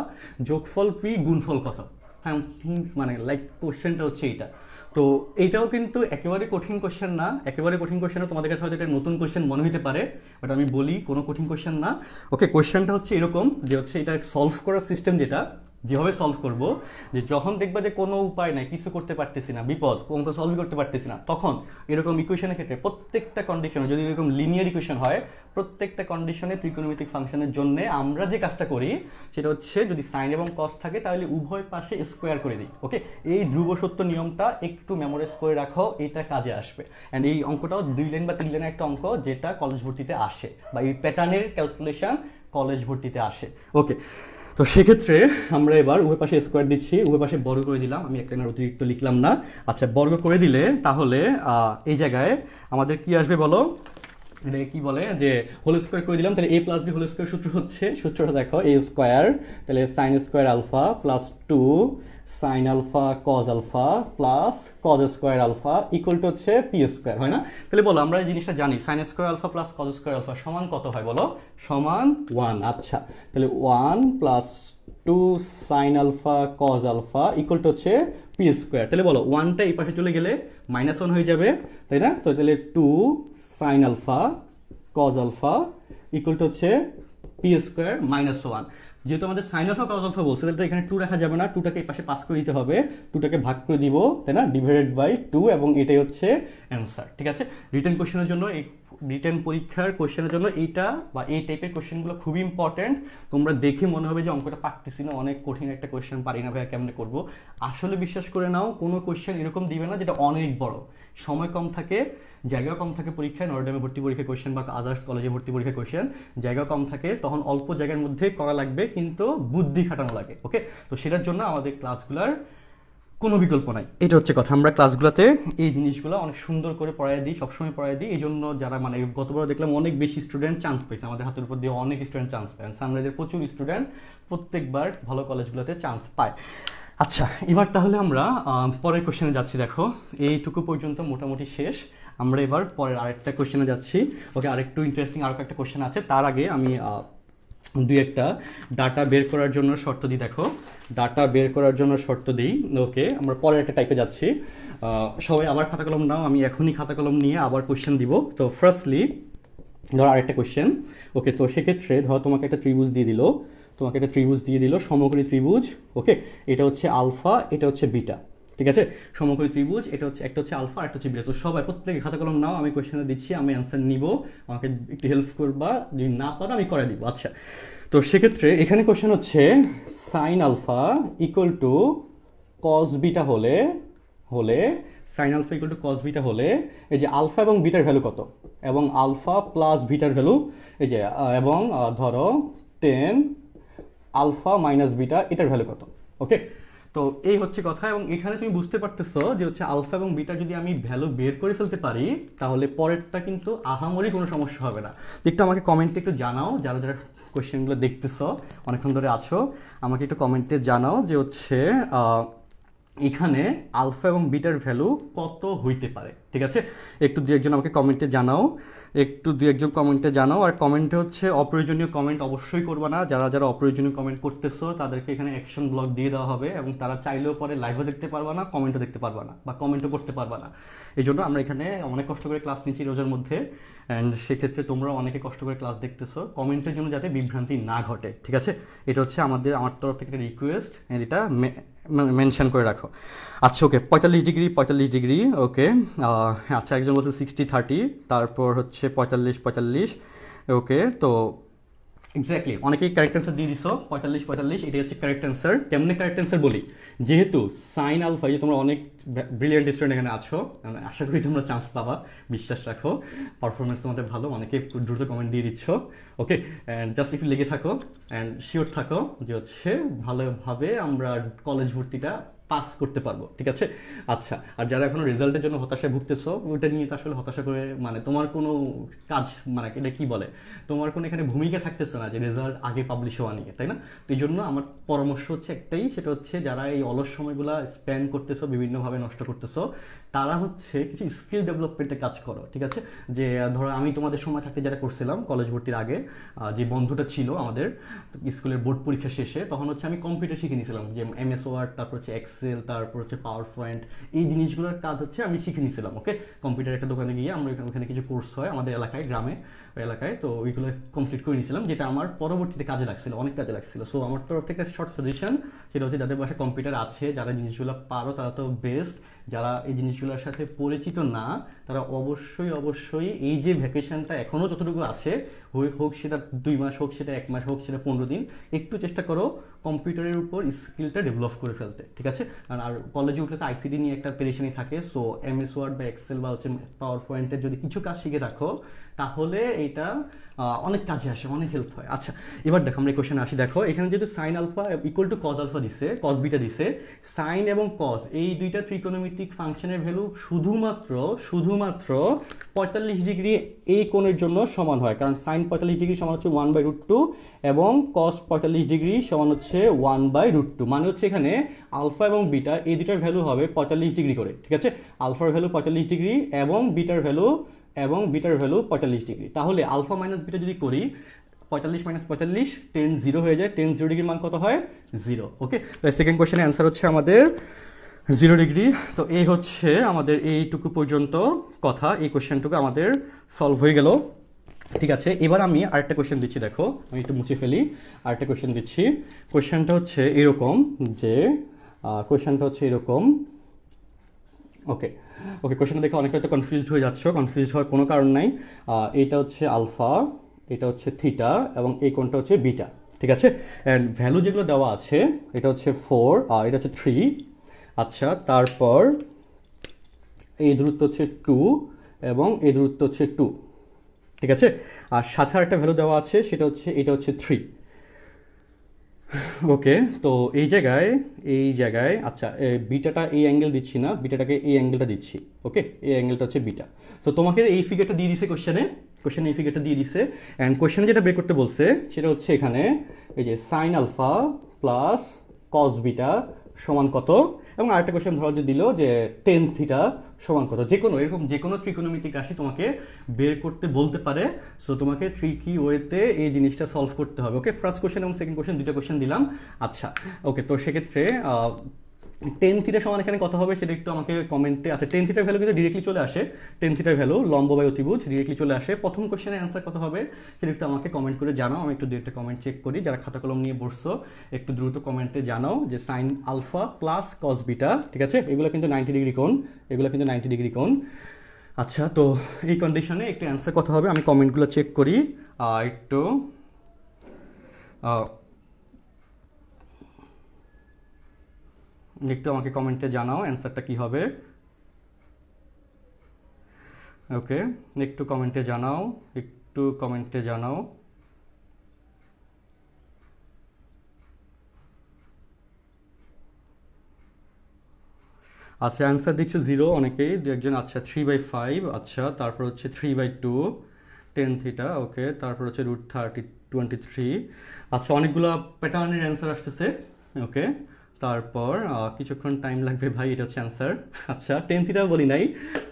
যোগফল পি গুণফল কত? সামথিং মানে লাইক কোশ্চেনটা হচ্ছে এইটা। তো এইটাও কিন্তু একেবারে কঠিন কোশ্চেন না। একেবারে কঠিন কোশ্চেন তোমাদের কাছে হয়তো এটা নতুন কোশ্চেন মনে হতে পারে বাট আমি বলি কোনো কঠিন কোশ্চেন না। ওকে কোশ্চেনটা হচ্ছে এরকম যে হচ্ছে এটা সলভ করার সিস্টেম যেটা যেভাবে সলভ করব, যে যখন দেখবা যে কোনো উপায় নাই, কিছু করতে পারতেছি না, বিপদ অঙ্ক সলভ করতে পারতেছি না, তখন এরকম ইকুয়েশনের ক্ষেত্রে প্রত্যেকটা কন্ডিশনে যদি এরকম লিনিয়ার ইকুয়েশন হয়, প্রত্যেকটা কন্ডিশনে ত্রিকোণমিতিক ফাংশনের জন্য আমরা যে কাজটা করি, সেটা হচ্ছে যদি সাইন এবং কস থাকে, তাহলে উভয় পাশে স্কোয়ার করে দিই ওকে এই ধ্রুব সত্য নিয়মটা একটু মেমোরাইজ করে রাখো, এটা কাজে আসবে। অ্যান্ড এই অঙ্কটাও দুই লাইন বা তিন লাইনের একটা অঙ্ক, যেটা কলেজ ভর্তিতে আসে, বা এই প্যাটার্নের ক্যালকুলেশন কলেজ ভর্তিতে আসে ওকে তো সেক্ষেত্রে আমরা এবার উভয় পাশে স্কোয়ার দিচ্ছি, উভয় পাশে বর্গ করে দিলাম। আমি একটা অতিরিক্ত লিখলাম না। আচ্ছা বর্গ করে দিলে তাহলে এই জায়গায় আমাদের কি আসবে বলো? এটাকে কি বলে? যে হোল স্কোয়ার করে দিলাম, তাহলে A plus B whole square সূত্র হচ্ছে। সূত্রটা দেখো এ স্কোয়ার তাহলে sine square alpha plus two sine alpha cos alpha plus cos square alpha equal to হচ্ছে পি স্কোয়ার হয় না? তাহলে বলো, আমরা এই জিনিসটা জানি sine square alpha plus cos square alpha সমান কত হয় বলো? সমান ওয়ান আচ্ছা। তাহলে one plus two sine alpha cos alpha equal to হচ্ছে পি স্কোয়ার তাহলে বলো ওয়ানটা এই পাশে চলে গেলে মাইনাস ওয়ান হয়ে যাবে, তাই না? তো তাহলে two sine alpha cos alpha equal to হচ্ছে পি স্কোয়ার মাইনাস ওয়ান যেহেতু আমাদের সাইন অফ কজ অফ বলছে, তাহলে এখানে টু রাখা যাবে না। টুটাকে পাশে পাস করে দিতে হবে। টুটাকে ভাগ করে দিব, তাই না? ডিভাইডেড বাই টু এবং এটাই হচ্ছে অ্যান্সার ঠিক আছে? রিটার্ন কোয়েশনের জন্য এই রিটার্ন পরীক্ষার কোশ্চেনের জন্য এইটা বা এই টাইপের কোশ্চেনগুলো খুবই ইম্পর্টেন্ট তোমরা দেখে মনে হবে যে অঙ্কটা পারতেছি না, অনেক কঠিন একটা কোশ্চেন পারি না ভাইয়া কেমনে করব? আসলে বিশ্বাস করে নাও, কোনো কোশ্চেন এরকম দিবে না যেটা অনেক বড়। সময় কম থাকে জায়গা কম থাকে পরীক্ষায়, নরডামে ভর্তি পরীক্ষা কোশ্চেন বা আদার্স কলেজে ভর্তি পরীক্ষা কোশ্চেন জায়গা কম থাকে, তখন অল্প জায়গার মধ্যে করা লাগবে, কিন্তু বুদ্ধি খাটানো লাগে ওকে তো সেটার জন্য আমাদের ক্লাসগুলার কোনো বিকল্প নাই। এটা হচ্ছে কথা। আমরা ক্লাসগুলোতে এই জিনিসগুলো অনেক সুন্দর করে পড়াই দিই সবসময় পড়াই দিই। এই জন্য যারা মানে গতবার দেখলাম অনেক বেশি স্টুডেন্ট চান্স পেয়েছে। আমাদের হাতের উপর দিয়ে অনেক স্টুডেন্ট চান্স পায়। সানরাইজের প্রচুর স্টুডেন্ট প্রত্যেকবার ভালো কলেজগুলোতে চান্স পায়। আচ্ছা এবার তাহলে আমরা পরের কোশ্চেনে যাচ্ছি দেখো। এইটুকু পর্যন্ত মোটামুটি শেষ। আমরা এবার পরের আরেকটা কোশ্চেনে যাচ্ছি। ওকে আরেকটু ইন্টারেস্টিং আরও একটা কোশ্চেন আছে। তার আগে আমি দুই একটা ডাটা বের করার জন্য শর্ত দিই, দেখো। ডাটা বের করার জন্য শর্ত দিই ওকে আমরা পরের একটা টাইপে যাচ্ছি। সবাই আবার খাতা কলম নাও, আমি এখনই খাতা কলম নিয়ে আবার কোয়েশ্চেন দিব। তো ফার্স্টলি ধর আরেকটা কোশ্চেন ওকে তো সেক্ষেত্রে ধর তোমাকে একটা ত্রিভুজ দিয়ে দিল, তোমাকে একটা ত্রিভুজ দিয়ে দিল সমগ্রী ত্রিভুজ ওকে এটা হচ্ছে আলফা এটা হচ্ছে বিটা ঠিক আছে? সমগ্রী ত্রিভুজ, এটা হচ্ছে একটা হচ্ছে আলফা একটা হচ্ছে বিটা। তো সবাই প্রত্যেকে খাতা কলম নাও, আমি কোয়েশ্চেনটা দিচ্ছি, আমি অ্যান্সার নিব। আমাকে একটু হেল্প করবা, যদি না পারো, আমি করে দিব। আচ্ছা। তো সেক্ষেত্রে এখানে কোয়েশ্চেন হচ্ছে sine alpha equal to cos beta হলে হলে sine alpha equal to cos beta হলে এই যে আলফা এবং বিটার ভ্যালু কত? এবং আলফা প্লাস বিটার ভ্যালু এই যে এবং ধরো টেন আলফা মাইনাস বিটা এটার ভ্যালু কত? ওকে তো এই হচ্ছে কথা এবং এখানে তুমি বুঝতে পারতেছো যে হচ্ছে আলফা এবং বিটা যদি আমি ভ্যালু বের করে ফেলতে পারি, তাহলে পরেরটা কিন্তু আহামরি কোনো সমস্যা হবে না। একটু আমাকে কমেন্টে একটু জানাও, যারা যারা কোয়েশ্চেনগুলো দেখতেছো, অনেকক্ষণ ধরে আছো, আমাকে একটু কমেন্টে জানাও যে হচ্ছে এখানে আলফা এবং বিটার ভ্যালু কত হইতে পারে, ঠিক আছে? একটু দু একজন আমাকে কমেন্টে জানাও। একটু দু একজন কমেন্টে জানাও। আর কমেন্টে হচ্ছে অপ্রয়োজনীয় কমেন্ট অবশ্যই করবে না। যারা যারা অপ্রয়োজনীয় কমেন্ট করতেছো, তাদেরকে এখানে অ্যাকশন ব্লক দিয়ে দেওয়া হবে এবং তারা চাইলেও পরে লাইভও দেখতে পারবা না কমেন্টও দেখতে পারবা না বা কমেন্টও করতে পারবা না। এই জন্য আমরা এখানে অনেক কষ্ট করে ক্লাস নিচ্ছি রোজার মধ্যে। অ্যান্ড সেক্ষেত্রে তোমরা অনেকে কষ্ট করে ক্লাস দেখতেছো। কমেন্টের জন্য যাতে বিভ্রান্তি না ঘটে, ঠিক আছে? এটা হচ্ছে আমাদের, আমার তরফ থেকে রিকোয়েস্ট এটা মেনশন করে রাখো। আচ্ছা ওকে পঁয়তাল্লিশ ডিগ্রি পঁয়তাল্লিশ ডিগ্রি ওকে আচ্ছা একজন বলছে সিক্সটি থার্টি তারপর হচ্ছে পঁয়তাল্লিশ পঁয়তাল্লিশ। ওকে তো এক্স্যাক্টলি অনেকেই কারেক্ট অ্যান্সার দিয়ে দিছো পঁয়তাল্লিশ পঁয়তাল্লিশ এটাই হচ্ছে কারেক্ট অ্যান্সার কেমনে কারেক্ট অ্যান্সার বলি যেহেতু সাইন আলফা যে তোমরা অনেক ব্রিলিয়ান্ট স্টুডেন্ট এখানে আছো আশা করি তোমরা চান্স পাবা বিশ্বাস রাখো পারফরমেন্স তোমাদের ভালো অনেকে দ্রুত কমেন্ট দিয়ে দিচ্ছ। ওকে অ্যান্ড জাস্ট একটু লেগে থাকো অ্যান্ড শিওর থাকো যে হচ্ছে ভালোভাবে আমরা কলেজ ভর্তিটা পাস করতে পারব, ঠিক আছে? আচ্ছা আর যারা এখনও রেজাল্টের জন্য হতাশায় ভুগতেছো, ওইটা নিয়ে তো আসলে হতাশা করে মানে তোমার কোনো কাজ মানে এটা কি বলে? তোমার কোনো এখানে ভূমিকা থাকতেছে না যে রেজাল্ট আগে পাবলিশ হওয়া নিয়ে, তাই না? তো এই জন্য আমার পরামর্শ হচ্ছে একটাই, সেটা হচ্ছে যারা এই অলস সময়গুলো স্প্যান করতেছো, বিভিন্নভাবে নষ্ট করতেছো তারা হচ্ছে কিছু স্কিল ডেভেলপমেন্টে কাজ করো, ঠিক আছে? যে, ধরো আমি তোমাদের সময় থাকতে যারা করছিলাম কলেজ ভর্তির আগে যে বন্ধুটা ছিল আমাদের স্কুলের বোর্ড পরীক্ষা শেষে, তখন হচ্ছে আমি কম্পিউটার শিখে নিয়েছিলাম যে এম এস ওয়ার্ড তারপর হচ্ছে এক্সেল তারপর হচ্ছে পাওয়ার পয়েন্ট এই জিনিসগুলোর কাজ হচ্ছে আমি শিখে নিয়েছিলাম ওকে কম্পিউটার একটা দোকানে গিয়ে আমরা ওখানে কিছু কোর্স হয় আমাদের এলাকায়, গ্রামে। এলাকায়, তো ওইগুলো কমপ্লিট করে নিয়েছিলাম, যেটা আমার পরবর্তীতে কাজে লাগছিল, অনেক কাজে লাগছিল। সো আমার তরফ থেকে শর্ট সাজেশন সেটা হচ্ছে যাদের বাসায় কম্পিউটার আছে, যারা জিনিসগুলো পারো, তারা তো বেস্ট যারা এই জিনিসগুলোর সাথে পরিচিত না, তারা অবশ্যই অবশ্যই এই যে ভ্যাকেশনটা এখনও যতটুকু আছে হোক সেটা দুই মাস হোক, সেটা এক মাস হোক, সেটা পনেরো দিন, একটু চেষ্টা করো কম্পিউটারের উপর স্কিলটা ডেভেলপ করে ফেলতে, ঠিক আছে? কারণ আর কলেজে উঠলে তো আইসিডি নিয়ে একটা পেরেশানি থাকে। সো এম এস ওয়ার্ড বা এক্সেল বা হচ্ছে পাওয়ার পয়েন্টের যদি কিছু কাজ শিখে রাখো তাহলে এটা অনেক কাজে আসে, অনেক হেল্প হয়। আচ্ছা এবার দেখো, আমরা কোশ্চেনে আসি। দেখো, এখানে যেহেতু sine alpha equal to cos alpha দিছে কজ বিটা দিছে সাইন এবং কজ এই দুইটা ত্রিকোণমিতিক ফাংশনের ভ্যালু শুধুমাত্র শুধুমাত্র পঁয়তাল্লিশ ডিগ্রি এই কোণের জন্য সমান হয়। কারণ সাইন পঁয়তাল্লিশ ডিগ্রি সমান হচ্ছে ওয়ান বাই রুট টু এবং কস পঁয়তাল্লিশ ডিগ্রি সমান হচ্ছে ওয়ান বাই রুট টু মানে হচ্ছে এখানে আলফা এবং বিটা এই দুটার ভ্যালু হবে পঁয়তাল্লিশ ডিগ্রি করে, ঠিক আছে? আলফার ভ্যালু পঁয়তাল্লিশ ডিগ্রি এবং বিটার ভ্যালু এবং বিটার ভ্যালু পঁয়তাল্লিশ ডিগ্রি। তাহলে আলফা মাইনাস বিটা যদি করি, পঁয়তাল্লিশ মাইনাস পঁয়তাল্লিশ, টেন জিরো হয়ে যায়, টেন জিরো ডিগ্রির মান কত হয়? Zero, okay? তো সেকেন্ড কোয়েশ্চেনের অ্যান্সার হচ্ছে আমাদের জিরো ডিগ্রি। তো এই হচ্ছে আমাদের এইটুকু পর্যন্ত কথা, এই কোয়েশ্চেনটুকু আমাদের সলভ হয়ে গেল। ঠিক আছে, এবার আমি আরেকটা কোয়েশ্চেন দিচ্ছি, দেখো, আমি একটু মুছে ফেলি। আরেকটা কোয়েশ্চেন দিচ্ছি। কোয়েশ্চেনটা হচ্ছে এরকম যে কোয়েশ্চেনটা হচ্ছে এরকম, ওকে ওকে কোয়েশ্চেনটা দেখে অনেকটা হয়তো কনফিউজড হয়ে যাচ্ছ। কনফিউজ হওয়ার কোনো কারণ নাই। এটা হচ্ছে আলফা, এটা হচ্ছে থিটা এবং এই কোণটা হচ্ছে বিটা, ঠিক আছে? অ্যান্ড ভ্যালু যেগুলো দেওয়া আছে, এটা হচ্ছে ফোর আর এটা হচ্ছে থ্রি আচ্ছা তারপর এই দূরত্ব হচ্ছে টু এবং এই দূরত্ব হচ্ছে টু ঠিক আছে? আর সাথে আরেকটা ভ্যালু দেওয়া আছে, সেটা হচ্ছে, এটা হচ্ছে থ্রি ওকে তো এই জায়গায় এই জায়গায় আচ্ছা বিটাটা এই অ্যাঙ্গেল দিচ্ছি না, বিটাটাকে এই অ্যাঙ্গেলটা দিচ্ছি ওকে এই অ্যাঙ্গেলটা হচ্ছে বিটা। তো তোমাকে এই ফিগারটা দিয়ে দিছে কোশ্চেনে কোশ্চেনে এই ফিগারটা দিয়ে দিছে অ্যান্ড কোশ্চেনে যেটা বের করতে বলছে, সেটা হচ্ছে এখানে, এই যে sine alpha plus cos beta সমান কত? এবং আরেকটা কোয়েশ্চেন ধরো যে দিল যে টেন থিটা সমান কত? যে কোনো, এরকম যে কোনো ত্রিকোণমিতিক রাশি তোমাকে বের করতে বলতে পারে। সো তোমাকে ট্রিকি ওয়েতে এই জিনিসটা সলভ করতে হবে। ওকে ফার্স্ট কোশ্চেন এবং সেকেন্ড কোয়েশ্চেন দুটো কোশ্চেন দিলাম। আচ্ছা ওকে তো সেক্ষেত্রে টেন থিটার সমান এখানে কত হবে সেটা একটু আমাকে কমেন্টে আছে টেন থিটার ভ্যালু কিন্তু ডিরেক্টলি চলে আসে। টেন থিটার ভ্যালু লম্ব বাই অতিভুজ ডিরেক্টলি চলে আসে। প্রথম কোশ্চেনের অ্যান্সার কত হবে সেটা একটু আমাকে কমেন্ট করে জানাও। আমি একটু দু একটা কমেন্ট চেক করি। যারা খাতা কলম নিয়ে বসছো একটু দ্রুত কমেন্টে জানাও যে sine alpha plus cos beta ঠিক আছে? এগুলো কিন্তু নাইনটি ডিগ্রি কোণ। এগুলো কিন্তু নাইনটি ডিগ্রি কোণ। আচ্ছা তো এই কন্ডিশনে একটু অ্যান্সার কত হবে? আমি কমেন্টগুলো চেক করি। আহ, একটু একটু আমাকে কমেন্টে জানাও অ্যান্সারটা কি হবে। ওকে একটু কমেন্টে জানাও, একটু কমেন্টে জানাও। আচ্ছা অ্যান্সার দিচ্ছে জিরো অনেকেই, দু একজন আচ্ছা থ্রি বাই ফাইভ আচ্ছা তারপর হচ্ছে three by two tan theta okay তারপর হচ্ছে রুট থার্টি টোয়েন্টি থ্রি আচ্ছা অনেকগুলো প্যাটার্নের অ্যান্সার আসতেছে ওকে তারপর কিছুক্ষণ টাইম লাগবে ভাই, এটা হচ্ছে অ্যান্সার আচ্ছা টেন থিটা বলি নাই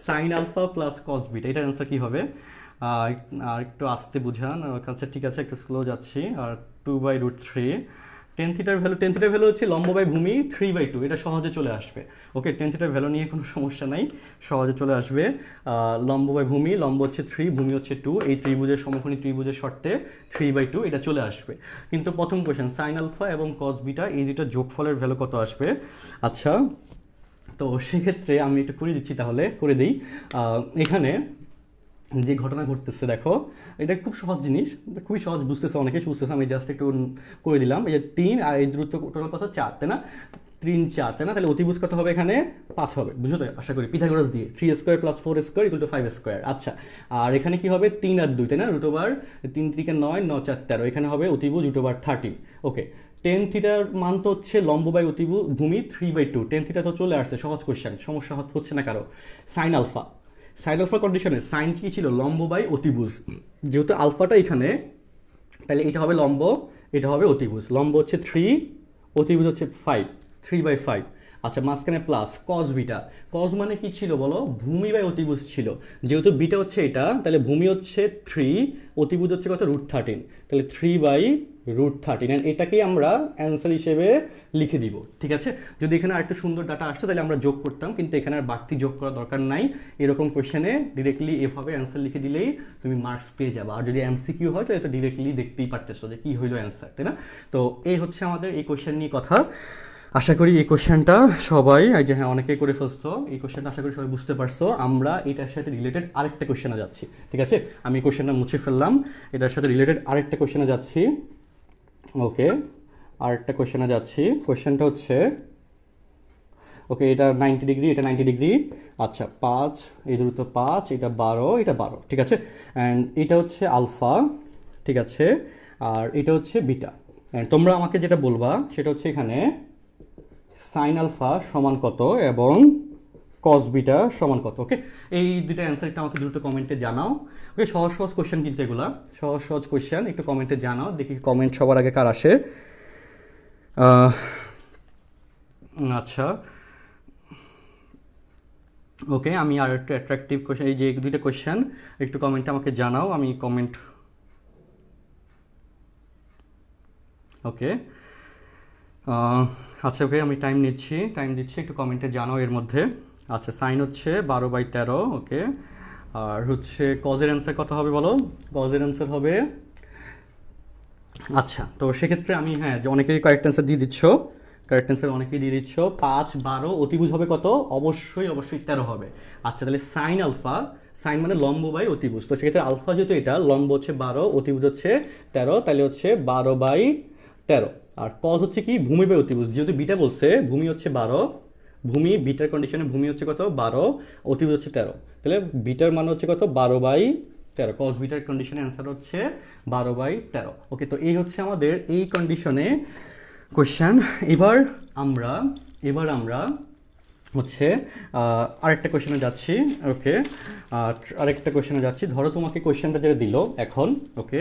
sine alpha plus cos beta এটার অ্যান্সার কী হবে? আর একটু আসতে বুঝান। আচ্ছা ঠিক আছে, একটু স্লো যাচ্ছি। আর two by root three tan থিটার ভ্যালু টেন থিটার ভ্যালু হচ্ছে লম্ব বাই ভূমি থ্রি বাই টু এটা সহজে চলে আসবে। ওকে টেন থিটার ভ্যালু নিয়ে কোনো সমস্যা নাই, সহজে চলে আসবে। লম্ব বাই ভূমি, লম্ব হচ্ছে থ্রি ভূমি হচ্ছে টু এই ত্রিভুজের সমকোণী ত্রিভুজের শর্তে থ্রি বাই টু এটা চলে আসবে। কিন্তু প্রথম কোয়েশ্চেন সাইন আলফা এবং কস বিটা এই দুটো যোগফলের ভ্যালু কত আসবে? আচ্ছা তো সেক্ষেত্রে আমি একটু করে দিচ্ছি তাহলে, করে দিই। এখানে যে ঘটনা ঘটতেছে, দেখো, এটা খুব সহজ জিনিস খুবই সহজ, বুঝতেছে অনেকে বুঝতেছে আমি জাস্ট একটু করে দিলাম। এই যে তিন আর এই দ্রুত টোটাল কথা চার, তাই না? তিন, চার, তাই না? তাহলে অতিভুজ কত হবে এখানে? পাঁচ হবে বুঝো তো? আশা করি পিথাগোরাস দিয়ে। Three square plus four square equal to five square আচ্ছা আর এখানে কি হবে? তিন আর দুই, তাই না? রুট ওভার তিন ত্রিকে নয়, ন চার তেরো। এখানে হবে অতিভুজ root over thirteen okay tan থিটার মান তো হচ্ছে লম্ব বাই অতিভু ভূমি three by two tan theta তো চলে আসছে, সহজ কোয়েশ্চেন সমস্যা হচ্ছে না কারও। সাইন আলফা সাইন আলফা কন্ডিশনে সাইন কি ছিল? লম্ব বাই অতিভুজ। যেহেতু আলফাটা এখানে, তাহলে এটা হবে লম্ব, এটা হবে অতিভুজ। লম্ব হচ্ছে থ্রি অতিভুজ হচ্ছে ফাইভ থ্রি বাই ফাইভ আচ্ছা মাঝখানে প্লাস কজ বিটা কজ মানে কি ছিল বলো? ভূমি বাই অতিভুজ ছিল। যেহেতু বিটা হচ্ছে এটা, তাহলে ভূমি হচ্ছে থ্রি অতিভুজ হচ্ছে কত? রুট থার্টিন তাহলে three by root thirteen and এটাকেই আমরা অ্যান্সার হিসেবে লিখে দিব, ঠিক আছে? যদি এখানে আরেকটু সুন্দর ডাটা আসতো তাহলে আমরা যোগ করতাম, কিন্তু এখানে আর বাড়তি যোগ করার দরকার নাই। এরকম কোয়েশ্চেনে ডিরেক্টলি এভাবে অ্যান্সার লিখে দিলেই তুমি মার্কস পেয়ে যাবে। আর যদি এমসিকিউ হয়, তাহলে তো ডিরেক্টলি দেখতেই পারতেছো যে কি হইল অ্যান্সার তাই না? তো এই হচ্ছে আমাদের এই কোয়েশ্চেন নিয়ে কথা। আশা করি এই কোশ্চেনটা সবাই যে হ্যাঁ অনেকেই করে ফেলছো, এই কোশ্চেনটা আশা করি সবাই বুঝতে পারছ। আমরা এটার সাথে রিলেটেড আরেকটা কোশ্চেনে যাচ্ছি, ঠিক আছে? আমি কোশ্চেনটা মুছে ফেললাম। এটার সাথে রিলেটেড আরেকটা কোশ্চেনে যাচ্ছি। ওকে, আরেকটা কোশ্চেনে যাচ্ছি। কোশ্চেনটা হচ্ছে, ওকে, এটা নাইনটি ডিগ্রি এটা নাইনটি ডিগ্রি আচ্ছা পাঁচ, এই দ্রুত পাঁচ, এটা বারো এটা বারো, ঠিক আছে? অ্যান্ড এটা হচ্ছে আলফা ঠিক আছে? আর এটা হচ্ছে বিটা অ্যান্ড তোমরা আমাকে যেটা বলবা, সেটা হচ্ছে এখানে সাইন আলফা সমান কত এবং কস বিটা সমান কত? ওকে এই দুটো অ্যান্সারটা আমাকে দ্রুত কমেন্টে জানাও। ওকে সহজ সহজ কোশ্চেন কিন্তু এগুলা। সহজ সহজ কোশ্চেন একটু কমেন্টে জানাও। দেখি কমেন্ট সবার আগে কার আসে। আচ্ছা। ওকে আমি আর একটু অ্যাট্রাকটিভ কোশ্চেন এই যে দুইটা কোশ্চেন একটু কমেন্টে আমাকে জানাও। আমি কমেন্ট ওকে আচ্ছা ওকে আমি টাইম নিচ্ছি। টাইম দিচ্ছি, একটু কমেন্টে জানাও এর মধ্যে। আচ্ছা সাইন হচ্ছে বারো বাই তেরো, ওকে। আর হচ্ছে কজের অ্যান্সার কত হবে বলো? কজের অ্যান্সার হবে আচ্ছা তো সেক্ষেত্রে আমি হ্যাঁ যে অনেকেই কারেক্ট অ্যান্সার দিয়ে দিচ্ছ কারেক্ট অ্যান্সার অনেকেই দিয়ে দিচ্ছ, পাঁচ, বারো, অতিভুজ হবে কত? অবশ্যই অবশ্যই তেরো হবে। আচ্ছা তাহলে সাইন আলফা সাইন মানে লম্ব বাই অতিভুজ। তো সেক্ষেত্রে আলফা যেহেতু এটা, লম্ব হচ্ছে বারো, অতিভুজ হচ্ছে তেরো, তাহলে হচ্ছে বারো বাই তেরো। আর কজ হচ্ছে কি? ভূমি বাই অতিভুজ। যেহেতু বিটা বলছে, ভূমি হচ্ছে বারো ভূমি, বিটার কন্ডিশনে ভূমি হচ্ছে কত? বারো, অতিভুজ হচ্ছে তেরো। তাহলে বিটার মান হচ্ছে কত? বারো বাই তেরো। কস বিটার কন্ডিশনে অ্যান্সার হচ্ছে বারো বাই তেরো। ওকে তো এই হচ্ছে আমাদের এই কন্ডিশনে কোশ্চেন এবার আমরা এবার আমরা হচ্ছে আরেকটা কোশ্চেনে যাচ্ছি। ওকে আরেকটা কোশ্চেনে যাচ্ছি। ধরো তোমাকে কোশ্চেনটা যেটা দিল এখন। ওকে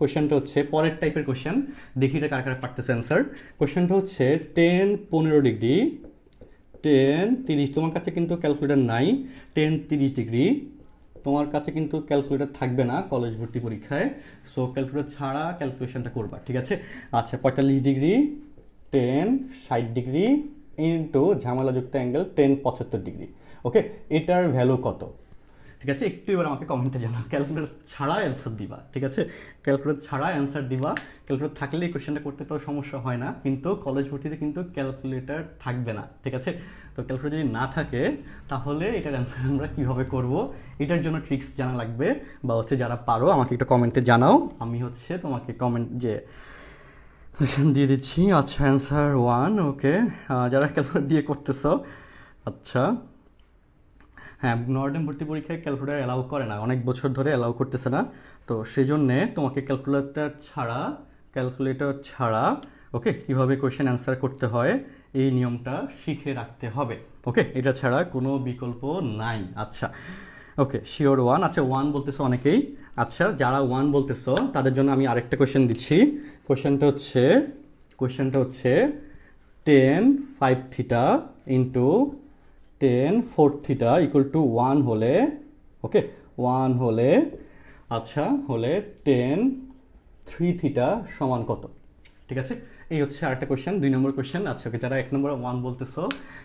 কোশ্চেনটা হচ্ছে, পরের টাইপের কোশ্চেন। দেখি এটা কার কার পারতেছে অ্যান্সার কোশ্চেনটা হচ্ছে টেন পনেরো ডিগ্রি টেন তিরিশ। তোমার কাছে কিন্তু ক্যালকুলেটার নাই টেন তিরিশ ডিগ্রি তোমার কাছে কিন্তু ক্যালকুলেটার থাকবে না কলেজ ভর্তি পরীক্ষায়। সো ক্যালকুলেটার ছাড়া ক্যালকুলেশনটা করবা, ঠিক আছে? আচ্ছা পঁয়তাল্লিশ ডিগ্রি টেন ষাট ডিগ্রি ইন্টু ঝামেলাযুক্ত অ্যাঙ্গেল টেন পঁচাত্তর ডিগ্রি ওকে এটার ভ্যালু কত? ঠিক আছে? একটু এবার আমাকে কমেন্টে জানাও। ক্যালকুলেটর ছাড়া অ্যান্সার দিবা, ঠিক আছে? ক্যালকুলেটর ছাড়া অ্যান্সার দিবা। ক্যালকুলেটর থাকলে এই কোশ্চেনটা করতে তো সমস্যা হয় না, কিন্তু কলেজ ভর্তিতে কিন্তু ক্যালকুলেটর থাকবে না, ঠিক আছে? তো ক্যালকুলেটর যদি না থাকে, তাহলে এটার অ্যান্সার আমরা কীভাবে করব? এটার জন্য ট্রিক্স জানা লাগবে, বা হচ্ছে যারা পারো, আমাকে একটু কমেন্টে জানাও। আমি হচ্ছে তোমাকে কমেন্ট যে দিয়ে দিচ্ছি। আচ্ছা অ্যান্সার ওয়ান ওকে যারা ক্যালকুলেটর দিয়ে করতেছো আচ্ছা। হ্যাঁ নর্ডেন ভর্তি পরীক্ষায় ক্যালকুলেটার অ্যালাউ করে না, অনেক বছর ধরে অ্যালাউ করতেছে না। তো সেই জন্যে তোমাকে ক্যালকুলেটার ছাড়া, ক্যালকুলেটর ছাড়া, ওকে, কীভাবে কোয়েশ্চেন অ্যান্সার করতে হয়, এই নিয়মটা শিখে রাখতে হবে। ওকে, এটা ছাড়া কোনো বিকল্প নাই। আচ্ছা ওকে শিওর ওয়ান আচ্ছা ওয়ান বলতেছো অনেকেই। আচ্ছা যারা ওয়ান বলতেছো, তাদের জন্য আমি আরেকটা কোয়েশ্চেন দিচ্ছি। কোয়েশ্চেনটা হচ্ছে কোয়েশ্চেনটা হচ্ছে tan five theta into tan four theta equal to one হলে ওকে ওয়ান হলে আচ্ছা হলে টেন থ্রি থিটা সমান কত? ঠিক আছে? এই হচ্ছে আরেকটা কোয়েশ্চেন দুই নম্বর কোয়েশ্চেন আচ্ছা ওকে, যারা এক নম্বর ওয়ান বলতেছো,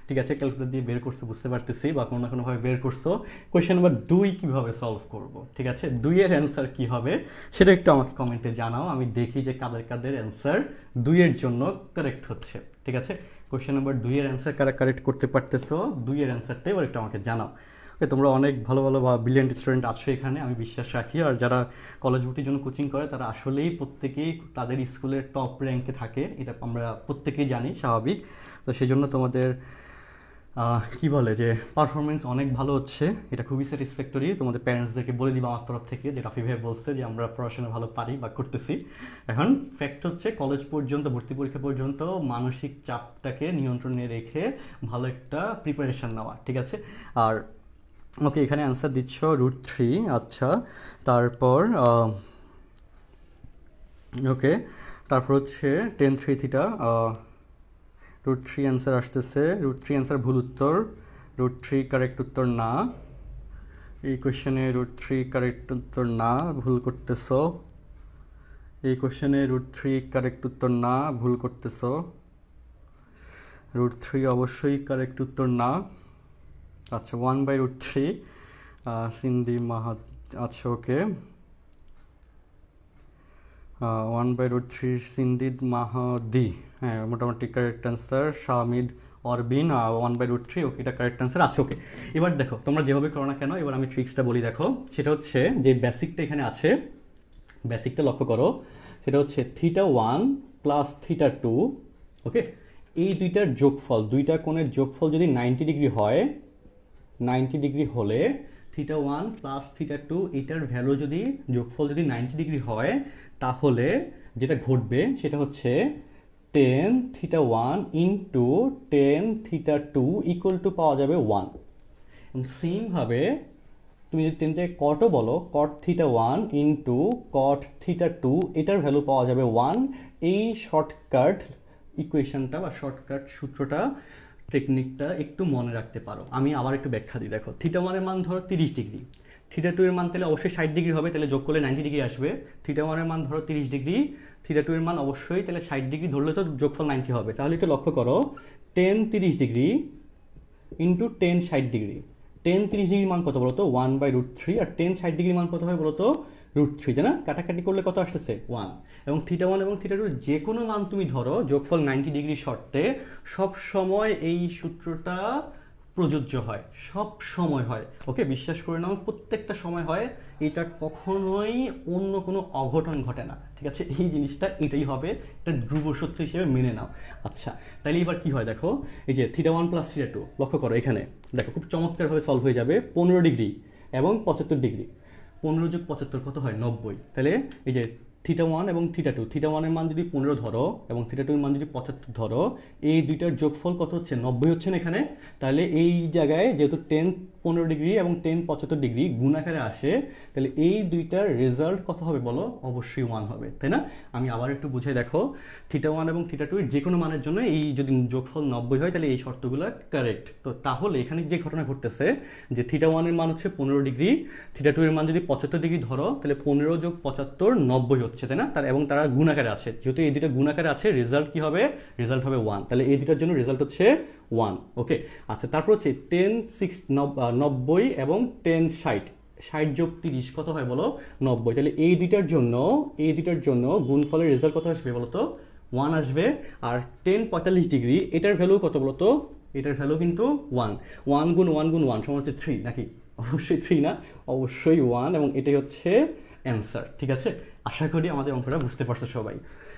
ঠিক আছে ক্যালকুলেটর দিয়ে বের করছ, বুঝতে পারতেছি, বা কোনো না কোনোভাবে বের করছ কোয়েশ্চেন নাম্বার দুই কীভাবে সলভ করব? ঠিক আছে? দুইয়ের অ্যান্সার কী হবে? সেটা একটু আমাকে কমেন্টে জানাও, আমি দেখি যে কাদের কাদের অ্যান্সার দুইয়ের জন্য কারেক্ট হচ্ছে। ঠিক আছে? কোয়েশ্চেন নাম্বার দুইয়ের অ্যান্সার কারা কারেক্ট করতে পারতেছো? দুইয়ের অ্যান্সারটা এবার একটু আমাকে জানাও। ওকে তোমরা অনেক ভালো ভালো বা ব্রিলিয়েন্ট স্টুডেন্ট আছো এখানে, আমি বিশ্বাস রাখি। আর যারা কলেজ ভর্তির জন্য কোচিং করে, তারা আসলেই প্রত্যেকেই তাদের স্কুলের টপ র্যাঙ্কে থাকে। এটা আমরা প্রত্যেকেই জানি, স্বাভাবিক। তো সেই জন্য তোমাদের কি বলে যে পারফরমেন্স অনেক ভালো হচ্ছে, এটা খুবই স্যাটিসফ্যাক্টরি তোমাদের প্যারেন্টসদেরকে বলে দিবা আমার তরফ থেকে যে রাফি ভাই বলছে যে আমরা পড়াশোনা ভালো পারি বা করতেছি। এখন ফ্যাক্ট হচ্ছে কলেজ পর্যন্ত, ভর্তি পরীক্ষা পর্যন্ত মানসিক চাপটাকে নিয়ন্ত্রণে রেখে ভালো একটা প্রিপারেশন নেওয়া, ঠিক আছে? আর ওকে এখানে অ্যান্সার দিচ্ছ রুট থ্রি আচ্ছা। তারপর ওকে। তারপর হচ্ছে tan three theta root three answer আসতেছে। রুট থ্রি অ্যান্সার ভুল উত্তর। রুট থ্রি কারেক্ট উত্তর না। এই কোশ্চেনে রুট থ্রি কারেক্ট উত্তর না, ভুল করতেছ। এই কোশ্চেনে রুট থ্রি কারেক্ট উত্তর না, ভুল করতেছ। রুট থ্রি অবশ্যই কারেক্ট উত্তর না। আচ্ছা ওয়ান বাই রুট থ্রি সিন্ধি মাহা আচ্ছা okay one by root three সিন্দিদ Mahadi. হ্যাঁ মোটামুটি কারেক্ট অ্যান্সার শামিদ Arobin one by root three okay এটা কারেক্ট অ্যান্সার আছে ওকে এবার দেখো, তোমরা যেভাবে করো না কেন, এবার আমি ট্রিক্সটা বলি, দেখো। সেটা হচ্ছে যে বেসিকটা এখানে আছে বেসিকটা লক্ষ্য করো, সেটা হচ্ছে theta one plus theta two okay এই দুইটার যোগফল, দুইটা কোণের যোগফল যদি নাইনটি ডিগ্রি হয় নাইনটি ডিগ্রি হলে theta one plus theta two এটার ভ্যালু যদি, যোগফল যদি নাইনটি ডিগ্রি হয়, তাহলে যেটা ঘটবে, সেটা হচ্ছে tan theta one into tan theta two equal to পাওয়া যাবে ওয়ান সেমভাবে তুমি যদি টেনটাকে কটও বলো cot theta one into cot theta two এটার ভ্যালু পাওয়া যাবে ওয়ান এই শর্টকাট ইকুয়েশনটা বা শর্টকাট সূত্রটা টেকনিকটা একটু মনে রাখতে পারো। আমি আবার একটু ব্যাখ্যা দিই, দেখো। থিটা ওয়ানের মান ধরো তিরিশ ডিগ্রি থিটা টু এর মান তাহলে অবশ্যই ষাট ডিগ্রি হবে, তাহলে যোগ করলে নাইনটি ডিগ্রি আসবে। থিটা ওয়ানের মান ধরো তিরিশ ডিগ্রি থিটা টু এর মান অবশ্যই, তাহলে ষাট ডিগ্রি ধরলে তো যোগফল নাইনটি হবে। তাহলে একটু লক্ষ্য করো টেন তিরিশ ডিগ্রি ইন্টু টেন ষাট ডিগ্রি। টেন তিরিশ ডিগ্রি মান কত বলতো? ওয়ান বাই রুট থ্রি আর টেন ষাট ডিগ্রি মান কত হয় বলতো? রুট থ্রি তাই না? কাটাকাটি করলে কত আসতেছে? ওয়ান এবং থিটা ওয়ান এবং থিটা টু যে কোনো মান তুমি ধরো, যোগফল নাইনটি ডিগ্রি শর্তে সব সময় এই সূত্রটা প্রযোজ্য হয়। সব সময় হয়। ওকে, বিশ্বাস করে নাও, প্রত্যেকটা সময় হয়। এটা কখনোই অন্য কোনো অঘটন ঘটে না। ঠিক আছে? এই জিনিসটা এটাই হবে। এটা ধ্রুব সত্য হিসেবে মেনে নাও। আচ্ছা তাহলে এবার কি হয় দেখো? এই যে theta one plus theta two লক্ষ্য করো এখানে। দেখো, খুব চমৎকারভাবে সলভ হয়ে যাবে পনেরো ডিগ্রি এবং পঁচাত্তর ডিগ্রি। পনেরো যোগ পঁচাত্তর কত হয়? নব্বই। তাহলে এই যে থিটা ওয়ান এবং থিটা টু থিটা ওয়ানের মান যদি পনেরো ধরো এবং থিটা টুর মান যদি পঁচাত্তর ধরো, এই দুইটার যোগফল কত হচ্ছে? নব্বই হচ্ছে না এখানে? তাহলে এই জায়গায় যেহেতু টেন পনেরো ডিগ্রি এবং টেন পঁচাত্তর ডিগ্রি গুণাকারে আসে, তাহলে এই দুইটার রেজাল্ট কত হবে বলো? অবশ্যই ওয়ান হবে, তাই না? আমি আবার একটু বুঝে দেখো থিটা ওয়ান এবং থিটা টু যে কোনো মানের জন্য এই যদি যোগফল নব্বই হয়, তাহলে এই শর্তগুলো কারেক্ট তো তাহলে এখানে যে ঘটনা ঘটতেছে, যে থিটা ওয়ানের মান হচ্ছে পনেরো ডিগ্রি থিটা টু এর মান যদি পঁচাত্তর ডিগ্রি ধরো, তাহলে পনেরো যোগ পঁচাত্তর নব্বই হচ্ছে। তাই না? তার এবং তারা গুণাকারে আছে। যেহেতু এই দুটো গুণাকারে আছে রেজাল্ট কি হবে? রেজাল্ট হবে ওয়ান তাহলে এই দুটার জন্য রেজাল্ট হচ্ছে ওয়ান ওকে আচ্ছা তারপর হচ্ছে টেন সিক্স নব্বই এবং টেন ষাট। ষাট যোগ তিরিশ, কত হয় বলো? নব্বই। তাহলে এই দুইটার জন্য, এই দুইটার জন্য গুণফলের রেজাল্ট কত আসবে বলো তো? ওয়ান আসবে। আর টেন পঁয়তাল্লিশ ডিগ্রি এটার ভ্যালু কত বলো তো? এটার ভ্যালু কিন্তু ওয়ান ওয়ান গুণ ওয়ান গুণ ওয়ান সমান হচ্ছে থ্রি নাকি? অবশ্যই থ্রি না? অবশ্যই ওয়ান এবং এটাই হচ্ছে অ্যান্সার ঠিক আছে? আশা করি আমাদের অঙ্কটা বুঝতে পারছ সবাই।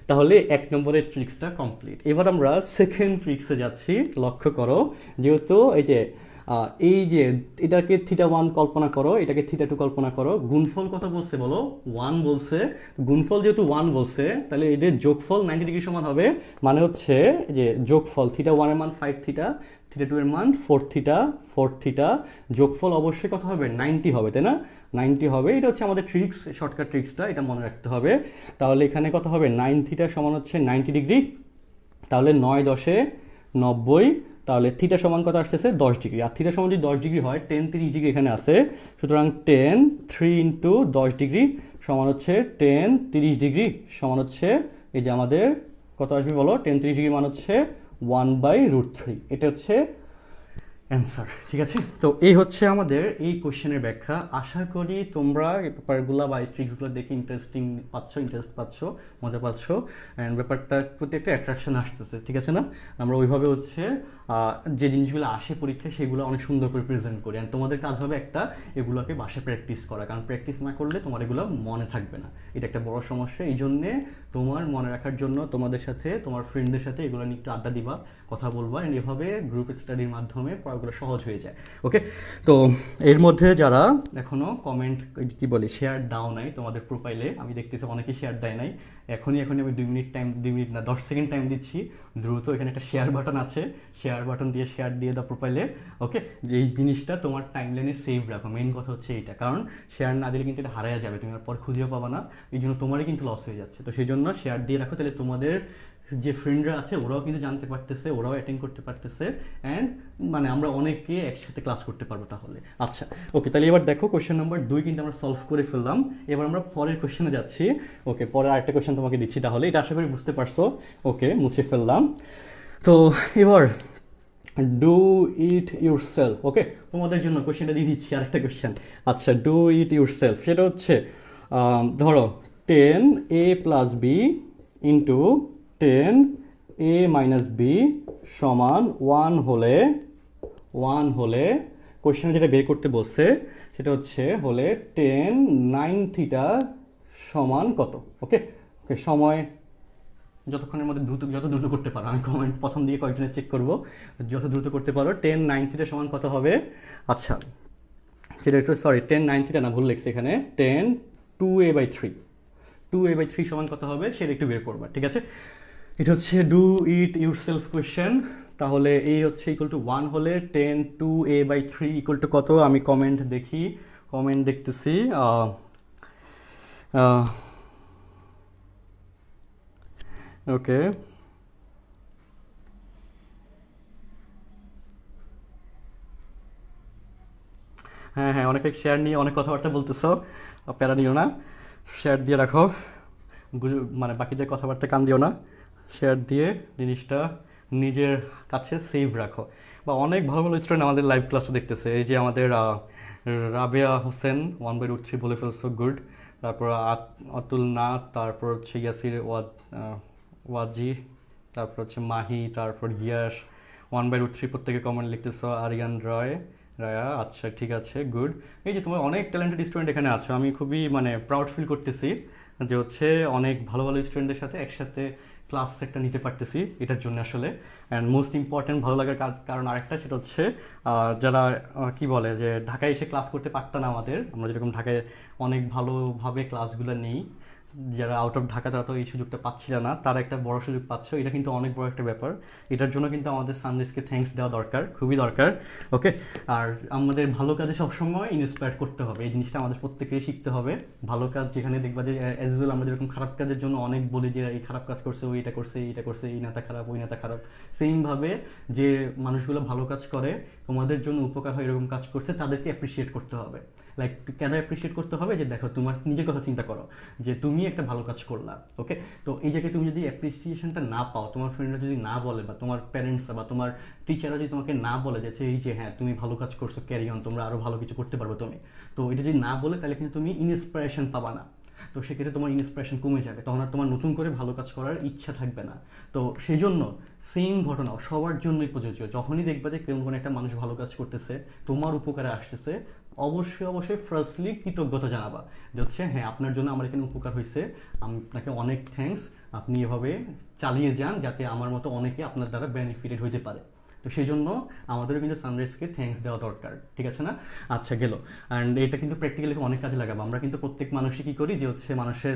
তাহলে এক নম্বরের ট্রিক্সটা কমপ্লিট এবার আমরা সেকেন্ড ট্রিক্সে যাচ্ছি। লক্ষ্য করো, যেহেতু এই যে এই যে এটাকে থিটা ওয়ান কল্পনা করো, এটাকে থিটা টু কল্পনা করো, গুণফল কথা বলছে বলো? ওয়ান বলছে। গুণফল যেহেতু ওয়ান বলছে, তাহলে এদের যোগফল নাইনটি ডিগ্রি সমান হবে। মানে হচ্ছে যে যোগফল থিটা ওয়ানের মান ফাইভ থিটা থিটা টু এর মান ফোর থিটা ফোর থিটা যোগফল অবশ্যই কত হবে? নাইনটি হবে, তাই না? নাইনটি হবে। এটা হচ্ছে আমাদের ট্রিক্স শর্টকাট ট্রিক্সটা এটা মনে রাখতে হবে। তাহলে এখানে কত হবে? নাইন থিটা সমান হচ্ছে নাইনটি ডিগ্রি তাহলে নয় দশে নব্বই, তাহলে থিটা সমান কত আসতেছে? দশ ডিগ্রি আর থিটা সমান যদি দশ ডিগ্রি হয় টেন তিরিশ ডিগ্রি এখানে আছে। সুতরাং টেন থ্রি ইন্টু দশ ডিগ্রি সমান হচ্ছে টেন তিরিশ ডিগ্রি সমান হচ্ছে এই যে আমাদের কত আসবে বলো? টেন তিরিশ ডিগ্রি মান হচ্ছে ওয়ান বাই রুট থ্রি এটা হচ্ছে অ্যান্সার ঠিক আছে? তো এই হচ্ছে আমাদের এই কোয়েশ্চেনের ব্যাখ্যা। আশা করি তোমরা এই ব্যাপারগুলো বা এই ট্রিক্সগুলো দেখে ইন্টারেস্টিং পাচ্ছ ইন্টারেস্ট পাচ্ছ, মজা পাচ্ছ। অ্যান্ড ব্যাপারটার প্রতি একটা অ্যাট্রাকশন আসতেছে, ঠিক আছে না? আমরা ওইভাবে হচ্ছে যে জিনিসগুলো আসে পরীক্ষায়, সেগুলো অনেক সুন্দর করে প্রেজেন্ট করি। অ্যান্ড তোমাদের কাজ হবে একটা, এগুলোকে বাসায় প্র্যাকটিস করা। কারণ প্র্যাকটিস না করলে তোমার এগুলো মনে থাকবে না। এটা একটা বড় সমস্যা। এই জন্যে তোমার মনে রাখার জন্য তোমাদের সাথে, তোমার ফ্রেন্ডদের সাথে এগুলো নিয়ে একটু আড্ডা দিবা, কথা বলবা অ্যান্ড এভাবে গ্রুপ স্টাডির মাধ্যমে পড়াগুলো সহজ হয়ে যায়। ওকে তো এর মধ্যে যারা এখনও কমেন্ট কি বলি শেয়ার দাও নাই তোমাদের প্রোফাইলে আমি দেখতেছি অনেকেই শেয়ার দেয় নাই। এখনই এখনই আমি দুই মিনিট টাইম দুই মিনিট না, দশ সেকেন্ড টাইম দিচ্ছি। দ্রুত এখানে একটা শেয়ার বাটন আছে। শেয়ার বাটন দিয়ে শেয়ার দিয়ে দাও প্রোফাইলে ওকে যে এই জিনিসটা তোমার টাইম লাইনে সেভ রাখো। মেন কথা হচ্ছে এইটা। কারণ শেয়ার না দিলে কিন্তু এটা হারায় যাবে। তুমি আর পর খুঁজেও পাবা না। এই জন্য তোমারই কিন্তু লস হয়ে যাচ্ছে। তো সেই জন্য শেয়ার দিয়ে রাখো। তাহলে তোমাদের যে ফ্রেন্ডরা আছে, ওরাও কিন্তু জানতে পারতেছে, ওরাও অ্যাটেন্ড করতে পারতেছে অ্যান্ড মানে আমরা অনেকে একসাথে ক্লাস করতে পারব তাহলে। আচ্ছা ওকে তাহলে এবার দেখো কোয়েশ্চেন নাম্বার দুই কিন্তু আমরা সলভ করে ফেললাম। এবার আমরা পরের কোয়েশ্চেনে যাচ্ছি। ওকে পরে আরেকটা কোয়েশ্চেন তোমাকে দিচ্ছি তাহলে। এটা আশা করি বুঝতে পারছ। ওকে মুছে ফেললাম। তো এবার do it yourself okay তোমাদের জন্য কোয়েশ্চেনটা দিয়ে দিচ্ছি, আরেকটা কোয়েশ্চেন আচ্ছা ডু ইট ইউর সেলফ সেটা হচ্ছে ধরো tan A plus B into tan A minus B সমান ওয়ান হলে ওয়ান হলে কোয়েশ্চেনে যেটা বের করতে বলছে, সেটা হচ্ছে হলে টেন নাইন থিটা সমান কত? ওকে ওকে সময় যতক্ষণের মধ্যে দ্রুত, যত দ্রুত করতে পারো, আমি কমেন্ট প্রথম দিকে কয়েকজনের চেক করব, যত দ্রুত করতে পারো টেন নাইন থিটা সমান কত হবে? আচ্ছা সেটা একটু সরি টেন নাইন থিটা না, ভুল লেগছে এখানে tan two A by three two A by three সমান কত হবে, সেটা একটু বের করবা, ঠিক আছে? এটা হচ্ছে do it yourself question তাহলে এ হচ্ছে ইকুয়াল টু ওয়ান হলে tan two A by three equal to কত? আমি কমেন্ট দেখি কমেন্ট দেখতেছি ওকে হ্যাঁ হ্যাঁ অনেকে শেয়ার নিয়ে অনেক কথাবার্তা বলতেছো প্যারা নিও না। শেয়ার দিয়ে রাখো। মানে বাকিদের কথাবার্তা কান দিও না। শেয়ার দিয়ে জিনিসটা নিজের কাছে সেভ রাখো। বা অনেক ভালো ভালো স্টুডেন্ট আমাদের লাইভ ক্লাসে দেখতেছে। এই যে আমাদের Rabeya Hossain one by root three বলে ফেলছো গুড তারপর অতুল নাথ, তারপর হচ্ছে ইয়াসির, ওয়াদ ওয়াজি, তারপর হচ্ছে মাহি, তারপর Gias one by root three প্রত্যেকে কমেন্ট লিখতেছো, আরিয়ান রয়, রায়া আচ্ছা ঠিক আছে গুড এই যে তোমার অনেক ট্যালেন্টেড স্টুডেন্ট এখানে আছো, আমি খুবই মানে প্রাউড ফিল করতেছি যে হচ্ছে অনেক ভালো ভালো স্টুডেন্টের সাথে একসাথে ক্লাস সেটটা নিতে পারতেছি এটার জন্য আসলে। অ্যান্ড মোস্ট ইম্পর্টেন্ট ভালো লাগার কারণ আরেকটা সেটা হচ্ছে যারা কি বলে যে ঢাকায় এসে ক্লাস করতে পারত না আমাদের, আমরা যেরকম ঢাকায় অনেক ভালোভাবে ক্লাসগুলো নেই যারা আউট অফ ঢাকা তারা তো এই সুযোগটা পাচ্ছিল না। তারা একটা বড় সুযোগ পাচ্ছ। এটা কিন্তু অনেক বড় একটা ব্যাপার। এটার জন্য কিন্তু আমাদের সানডেসকে থ্যাঙ্কস দেওয়া দরকার, খুবই দরকার। ওকে আর আমাদের ভালো কাজে সবসময় ইন্সপায়ার করতে হবে। এই জিনিসটা আমাদের প্রত্যেকেরই শিখতে হবে। ভালো কাজ যেখানে দেখবা যে অ্যাজ ইউজুয়াল আমরা যেরকম খারাপ কাজের জন্য অনেক বলি যে, এই খারাপ কাজ করছে, ওই এটা করছে, এইটা করছে, এই নেতা খারাপ, ওই নেতা খারাপ। সেমভাবে যে মানুষগুলো ভালো কাজ করে, তোমাদের জন্য উপকার হয় এরকম কাজ করছে, তাদেরকে অ্যাপ্রিসিয়েট করতে হবে। লাইক কেন অ্যাপ্রিসিয়েট করতে হবে? যে দেখো, তোমার নিজের কথা চিন্তা করো, যে তুমি একটা ভালো কাজ করলা ওকে তো এই জায়গায় তুমি যদি অ্যাপ্রিসিয়েশনটা না পাও, তোমার ফ্রেন্ডরা যদি না বলে, বা তোমার প্যারেন্টস বা তোমার টিচাররা যদি তোমাকে না বলে যে এই যে হ্যাঁ তুমি ভালো কাজ করছ ক্যারি অন তোমরা আরও ভালো কিছু করতে পারবে তুমি। তো এটা যদি না বলে, তাহলে কিন্তু তুমি ইন্সপিরেশন পাবা না। তো সেক্ষেত্রে তোমার ইন্সপিরেশন কমে যাবে। তখন আর তোমার নতুন করে ভালো কাজ করার ইচ্ছা থাকবে না। তো সেই জন্য সেম ঘটনা সবার জন্যই প্রযোজ্য। যখনই দেখবে যে কেউ কোনো একটা মানুষ ভালো কাজ করতেছে, তোমার উপকারে আসতেছে, অবশ্যই অবশ্যই ফার্স্টলি কৃতজ্ঞতা জানাবা যে হচ্ছে হ্যাঁ আপনার জন্য আমার এখানে উপকার হয়েছে। আপনাকে অনেক থ্যাঙ্কস আপনি এভাবে চালিয়ে যান যাতে আমার মতো অনেকে আপনার দ্বারা বেনিফিটেড হইতে পারে। তো সেই জন্য আমাদেরও কিন্তু সানরাইজকে থ্যাঙ্কস দেওয়া দরকার, ঠিক আছে না? আচ্ছা গেল। অ্যান্ড এটা কিন্তু প্র্যাকটিক্যালি অনেক কাজে লাগাবো। আমরা কিন্তু প্রত্যেক মানুষই কী করি যে হচ্ছে মানুষের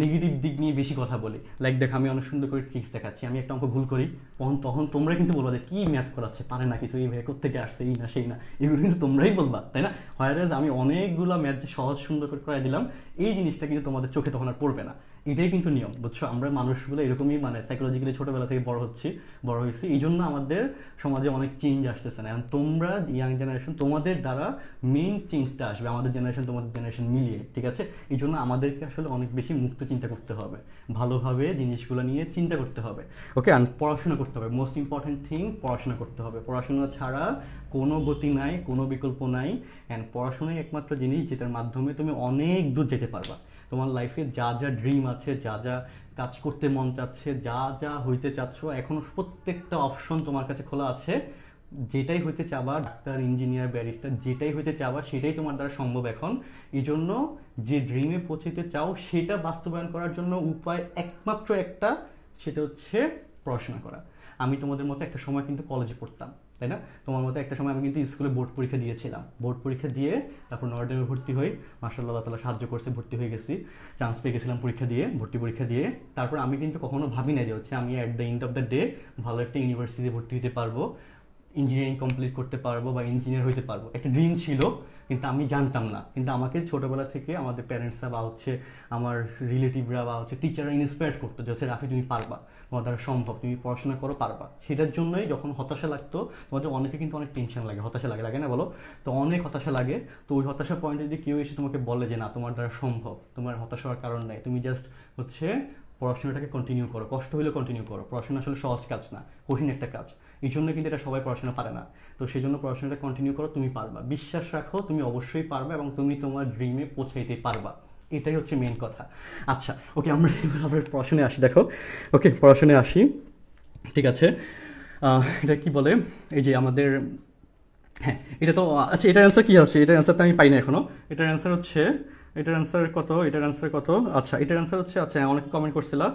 নেগেটিভ দিক নিয়ে বেশি কথা বলি। লাইক দেখ, আমি অনেক সুন্দর করে ট্রিক্স দেখাচ্ছি। আমি একটা অঙ্ক ভুল করি, তখন তখন তোমরা কিন্তু বলবা যে কী ম্যাথ করাচ্ছে পারে না কিছু, এই ভাই থেকে আসছে? এই না, সেই না। এগুলো কিন্তু তোমরাই বলবা, তাই না? হোয়ারাজ আমি অনেকগুলো ম্যাথ যে সহজ সুন্দর করে করাই দিলাম। এই জিনিসটা কিন্তু তোমাদের চোখে তখন আর পড়বে না। এটাই কিন্তু নিয়ম, বুঝছ? আমরা মানুষগুলো এরকমই মানে সাইকোলজিক্যালি ছোটবেলা থেকে বড় হচ্ছি, বড় হয়েছি। এই জন্য আমাদের সমাজে অনেক চেঞ্জ আসতেছে না। এখন তোমরা ইয়াং জেনারেশন তোমাদের দ্বারা মেইন চেঞ্জটা আসবে, আমাদের জেনারেশন তোমাদের জেনারেশন মিলিয়ে, ঠিক আছে? এই জন্য আমাদেরকে আসলে অনেক বেশি মুক্ত চিন্তা করতে হবে। ভালোভাবে জিনিসগুলো নিয়ে চিন্তা করতে হবে। ওকে আর পড়াশোনা করতে হবে। মোস্ট ইম্পর্টেন্ট থিং পড়াশোনা করতে হবে। পড়াশোনা ছাড়া কোনো গতি নাই, কোনো বিকল্প নাই। অ্যান্ড পড়াশোনাই একমাত্র জিনিস যেটার মাধ্যমে তুমি অনেক দূর যেতে পারবা। তোমার লাইফে যা যা ড্রিম আছে, যা যা কাজ করতে মন চাচ্ছে, যা যা হইতে চাচ্ছ, এখন প্রত্যেকটা অপশন তোমার কাছে খোলা আছে। যেটাই হইতে চাবা, ডাক্তার ইঞ্জিনিয়ার ব্যারিস্টার যেটাই হইতে চাবা, সেটাই তোমার দ্বারা সম্ভব এখন। এই জন্য যে ড্রিমে পৌঁছতে চাও, সেটা বাস্তবায়ন করার জন্য উপায় একমাত্র একটা, সেটা হচ্ছে পড়াশোনা করা। আমি তোমাদের মতো একটা সময় কিন্তু কলেজে পড়তাম। তাই না? তোমার মতো একটা সময় আমি কিন্তু স্কুলে বোর্ড পরীক্ষা দিয়েছিলাম। বোর্ড পরীক্ষা দিয়ে তারপর নর্ডেমে ভর্তি হই। মার্শাল্লাহ তালা সাহায্য করছে, ভর্তি হয়ে গেছি। চান্স পেয়ে গেছিলাম পরীক্ষা দিয়ে, ভর্তি পরীক্ষা দিয়ে। তারপর আমি কিন্তু কখনো ভাবি না যে হচ্ছে আমি at the end of the day ভালো একটা ইউনিভার্সিটিতে ভর্তি হতে পারব ইঞ্জিনিয়ারিং কমপ্লিট করতে পারব বা ইঞ্জিনিয়ার হতে পারব। একটা ড্রিম ছিল কিন্তু আমি জানতাম না। কিন্তু আমাকে ছোটোবেলা থেকে আমাদের প্যারেন্টসরা বা হচ্ছে আমার রিলেটিভরা বা হচ্ছে টিচাররা ইন্সপায়ার করতো যে হচ্ছে, রাফি, তুমি পারবা। তোমার দ্বারা সম্ভব। তুমি পড়াশোনা করো, পারবা। সেটার জন্যই যখন হতাশা লাগতো, তোমাদের অনেকে কিন্তু অনেক টেনশন লাগে। হতাশা লাগে লাগে না বলো? তো অনেক হতাশা লাগে। তো ওই হতাশা পয়েন্টে যদি কেউ এসে তোমাকে বলে যে, না, তোমার দ্বারা সম্ভব। তোমার হতাশা হওয়ার কারণ নেই। তুমি জাস্ট হচ্ছে পড়াশোনাটাকে কন্টিনিউ করো। কষ্ট হলেও কন্টিনিউ করো। পড়াশোনা আসলে সহজ কাজ না। কঠিন একটা কাজ। এই জন্য কিন্তু এটা সবাই পড়াশোনা পারে না। তো সেই জন্য পড়াশোনাটা কন্টিনিউ করো, তুমি পারবা। বিশ্বাস রাখো, তুমি অবশ্যই পারবা এবং তুমি তোমার ড্রিমে পৌঁছাইতে পারবা। এটাই হচ্ছে মেন কথা। আচ্ছা ওকে আমরা এবার আবার আসি, দেখো। ওকে পড়াশোনায় আসি। ঠিক আছে? এটা কি বলে? এই যে আমাদের হ্যাঁ এটা তো আচ্ছা এটার অ্যান্সার কী আছে? এটার অ্যান্সার তো আমি পাই না এখনও এটার অ্যান্সার হচ্ছে, এটার অ্যান্সার কত? এটার অ্যান্সার কত? আচ্ছা এটার অ্যান্সার হচ্ছে আচ্ছা অনেক কমেন্ট করছিলাম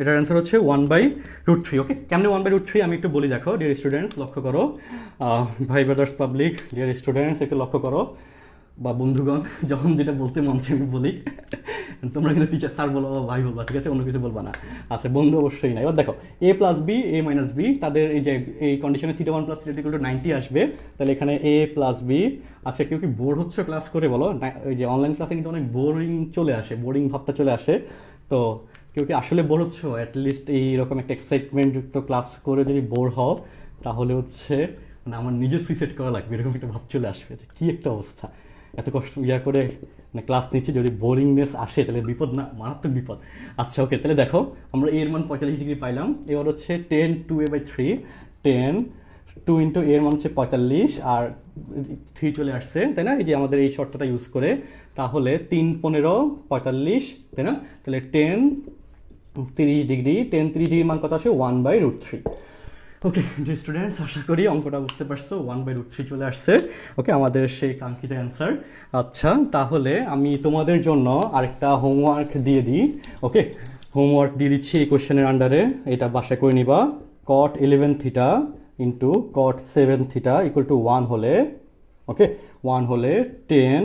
এটার অ্যান্সার হচ্ছে one by root three okay কেমনি ওয়ান বাই রুট থ্রি আমি একটু বলি, দেখো ডিয়ার স্টুডেন্টস লক্ষ্য করো। ভাই ব্রাদার্স পাবলিক ডিয়ার স্টুডেন্টস একটু লক্ষ্য করো। বা বন্ধুগণ, যখন যেটা বলতে মন আমি বলি। তোমরা কিন্তু টিচার স্যার বলো, বা ভাই বলবা ঠিক আছে? অন্য কিছু বলবা না। আচ্ছা বন্ধু অবশ্যই না এবার দেখো A plus B A minus B তাদের এই যে, এই কন্ডিশনে থ্রিটা ওয়ান প্লাস থ্রিটা টু নাইনটি আসবে। তাহলে এখানে এ প্লাস বি আচ্ছা কেউ কি বোর হচ্ছে ক্লাস করে, বলো? ওই যে অনলাইন ক্লাসে কিন্তু অনেক বোরিং চলে আসে বোরিং ভাবটা চলে আসে। তো কেউ কি আসলে বোর হচ্ছ? অ্যাটলিস্ট এইরকম একটা এক্সাইটমেন্ট যুক্ত ক্লাস করে যদি বোর হও, তাহলে হচ্ছে মানে আমার নিজের সুইসেট করা লাগবে, এরকম একটা ভাব চলে আসবে যে কী একটা অবস্থা। এত কষ্ট, ইয়া করে মানে ক্লাস নিচ্ছে, যদি বোরিংনেস আসে, তাহলে বিপদ না, মারাত্মক বিপদ। আচ্ছা ওকে তাহলে দেখো, আমরা এর মান পঁয়তাল্লিশ ডিগ্রি পাইলাম, এবার হচ্ছে tan two A by three tan two into এর মান হচ্ছে পঁয়তাল্লিশ, আর থ্রি চলে আসছে, তাই না? এই যে আমাদের এই শর্তটা ইউজ করে, তাহলে তিন পনেরো, পঁয়তাল্লিশ, তাই না? তাহলে টেন তিরিশ ডিগ্রি টেন তিরিশ ডিগ্রি মান কত আসে one by root three okay যে স্টুডেন্টস আশা করি অঙ্কটা বুঝতে পারছ ওয়ান বাই রুট থ্রি চলে আসছে। ওকে আমাদের সেই কাঙ্ক্ষিত অ্যান্সার আচ্ছা তাহলে আমি তোমাদের জন্য আরেকটা হোমওয়ার্ক দিয়ে দিই। ওকে হোমওয়ার্ক দিয়ে দিচ্ছি এই কোশ্চেনের আন্ডারে এটা বাসায় করে নিবা। Cot eleven theta into cot seven theta equal to one হলে ওকে ওয়ান হলে টেন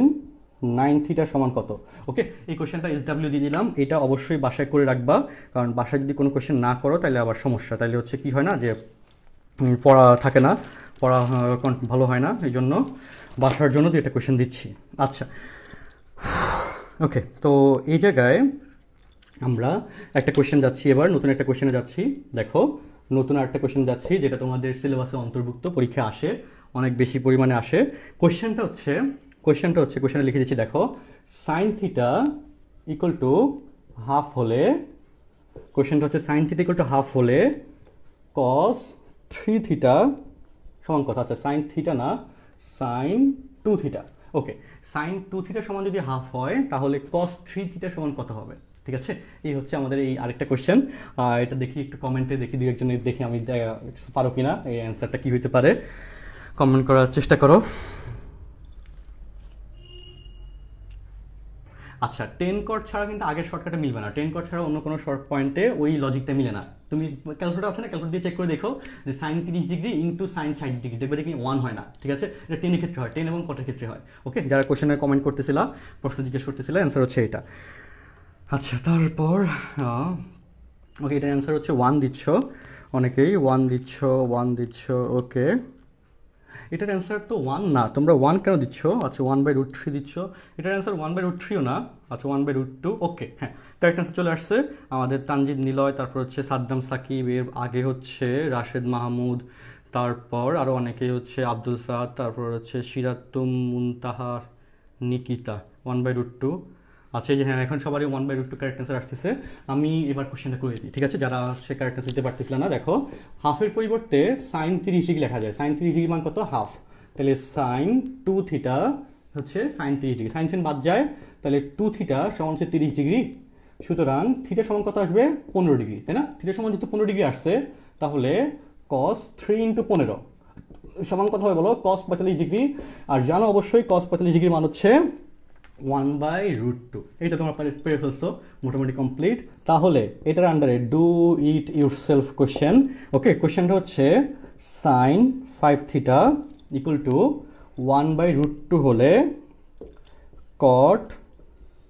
নাইন থিটা সমান কত? ওকে এই কোশ্চেনটা এস ডাব্লিউ দিয়ে দিলাম এটা অবশ্যই বাসায় করে রাখবা কারণ বাসায় যদি কোনো কোশ্চেন না করো তাহলে আবার সমস্যা। তাহলে হচ্ছে কি হয় না যে পড়া থাকে না। পড়া ভালো হয় না এই জন্য বাসার জন্য তো এটা কোশ্চেন দিচ্ছি। আচ্ছা। ওকে তো এই জায়গায় আমরা একটা কোশ্চেন যাচ্ছি এবার নতুন একটা কোশ্চেনে যাচ্ছি। দেখো নতুন আরেকটা কোশ্চেন যাচ্ছি যেটা তোমাদের সিলেবাসে অন্তর্ভুক্ত পরীক্ষা আসে। অনেক বেশি পরিমাণে আসে। কোয়েশ্চেনটা হচ্ছে কোশ্চেনটা হচ্ছে কোশ্চেনে লিখে দিচ্ছি, দেখো। Sine theta equal to half হলে কোশ্চেনটা হচ্ছে sine theta equal to half হলে কস থ্রি থিটা সমান কথা আচ্ছা সাইন থিটা না sine two theta okay sine two theta সমান যদি হাফ হয়, তাহলে কস থ্রি থিটা সমান কত হবে? ঠিক আছে? এই হচ্ছে আমাদের এই আরেকটা কোশ্চেন এটা দেখি একটু কমেন্টে দেখি দু একজনের দেখি আমি পারো কিনা? এই অ্যান্সারটা কী হইতে পারে? কমেন্ট করার চেষ্টা করো। আচ্ছা টেন কট ছাড়া কিন্তু আগের শর্টকাটে মিলবে না। টেন কট ছাড়া অন্য কোনো শর্ট পয়েন্টে ওই লজিকটা মিলে না। তুমি ক্যালকুলেটর আছে না? ক্যালকুলেটর দিয়ে চেক করে দেখো যে সাইন তিরিশ ডিগ্রি ইন্টু সাইন ষাট ডিগ্রি দেখবে দেখি ওয়ান হয় না, ঠিক আছে? এটা টেনের ক্ষেত্রে হয় টেন এবং কটের ক্ষেত্রে হয় ওকে যারা কোশ্চেনে কমেন্ট করতেছিলা, প্রশ্ন জিজ্ঞেস করতেছিলা অ্যান্সার হচ্ছে এটা আচ্ছা তারপর ওকে এটার অ্যান্সার হচ্ছে ওয়ান দিচ্ছ, অনেকেই ওয়ান দিচ্ছ ওয়ান দিচ্ছ ওকে এটার অ্যান্সার তো ওয়ান না। তোমরা ওয়ান কেন দিচ্ছ? আচ্ছা ওয়ান বাই রুট থ্রি দিচ্ছ। এটার অ্যান্সার ওয়ান বাই রুট থ্রিও না। আচ্ছা one by root two okay হ্যাঁ। কারেক্ট অ্যান্সার চলে আসছে। আমাদের তানজিদ নিলয়, তারপর হচ্ছে সাদ্দাম সাকিব, এর আগে হচ্ছে রাশেদ মাহমুদ, তারপর আরও অনেকেই হচ্ছে আব্দুল সাদ, তারপর হচ্ছে Siratum Muntaha, Nikita one by root two আচ্ছা যে হ্যাঁ এখন সবারই one by root two correct answer আসতেছে। আমি এবার কোশ্চেনটা করে দিই ঠিক আছে? যারা সে কারেক্ট অ্যান্সার দিতে পারতেছিল না, দেখো হাফের পরিবর্তে সাইন তিরিশ ডিগ্রি লেখা যায়। সাইন তিরিশ ডিগ্রি মান কত? হাফ তাহলে সাইন টু থিটা হচ্ছে সাইন তিরিশ ডিগ্রি। সাইন সাইন বাদ যায়, তাহলে টু থিটা সমান হচ্ছে তিরিশ ডিগ্রি। সুতরাং থিটা সমান কত আসবে? পনেরো ডিগ্রি, তাই না? থিটা সমান যেহেতু পনেরো ডিগ্রি আসছে, তাহলে কস থ্রি ইন্টু পনেরো। সমান কথা হবে বলো? কস পঁয়তাল্লিশ ডিগ্রি। আর জানো অবশ্যই কস পঁয়তাল্লিশ ডিগ্রি মান হচ্ছে ওয়ান বাই রুট টু এটা তোমরা পেরে ফেলছো, মোটামুটি কমপ্লিট তাহলে এটার আন্ডারে do it yourself question okay কোয়েশ্চেনটা হচ্ছে sine five theta equal to one by root two হলে কট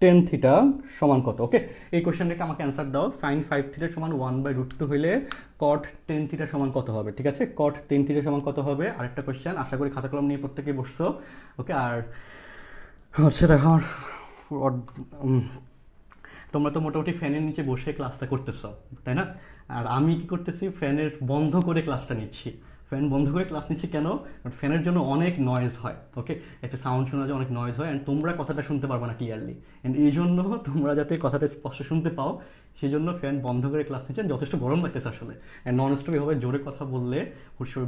টেন থিটা সমান কত? ওকে এই কোশ্চেনটা আমাকে অ্যান্সার দাও। সাইন ফাইভ থিটা সমান ওয়ান বাই রুট টু হইলে কট টেন থিটা সমান কত হবে? ঠিক আছে? কট টেন থিটা সমান কত হবে? আরেকটা কোশ্চেন আশা করি খাতা কলম নিয়ে প্রত্যেকে বসছো। ওকে আর হচ্ছে দেখো আমার তোমরা তো মোটামুটি ফ্যানের নিচে বসে ক্লাসটা করতেছ, তাই না? আর আমি কি করতেছি, ফ্যানের বন্ধ করে ক্লাসটা নিচ্ছি। ফ্যান বন্ধ করে ক্লাস নিচ্ছি কেন? ফ্যানের জন্য অনেক নয়েজ হয় ওকে একটা সাউন্ড শোনা যায়, অনেক নয়েজ হয় অ্যান্ড তোমরা কথাটা শুনতে পারবে না ক্লিয়ারলি অ্যান্ড এই জন্য তোমরা যাতে কথাটা স্পষ্ট শুনতে পাও সেই জন্য ফ্যান বন্ধ করে ক্লাস নিচ্ছেন। যথেষ্ট গরম লাগতেছে আসলে। অ্যান্ড নন স্টপ এভাবে জোরে কথা বললে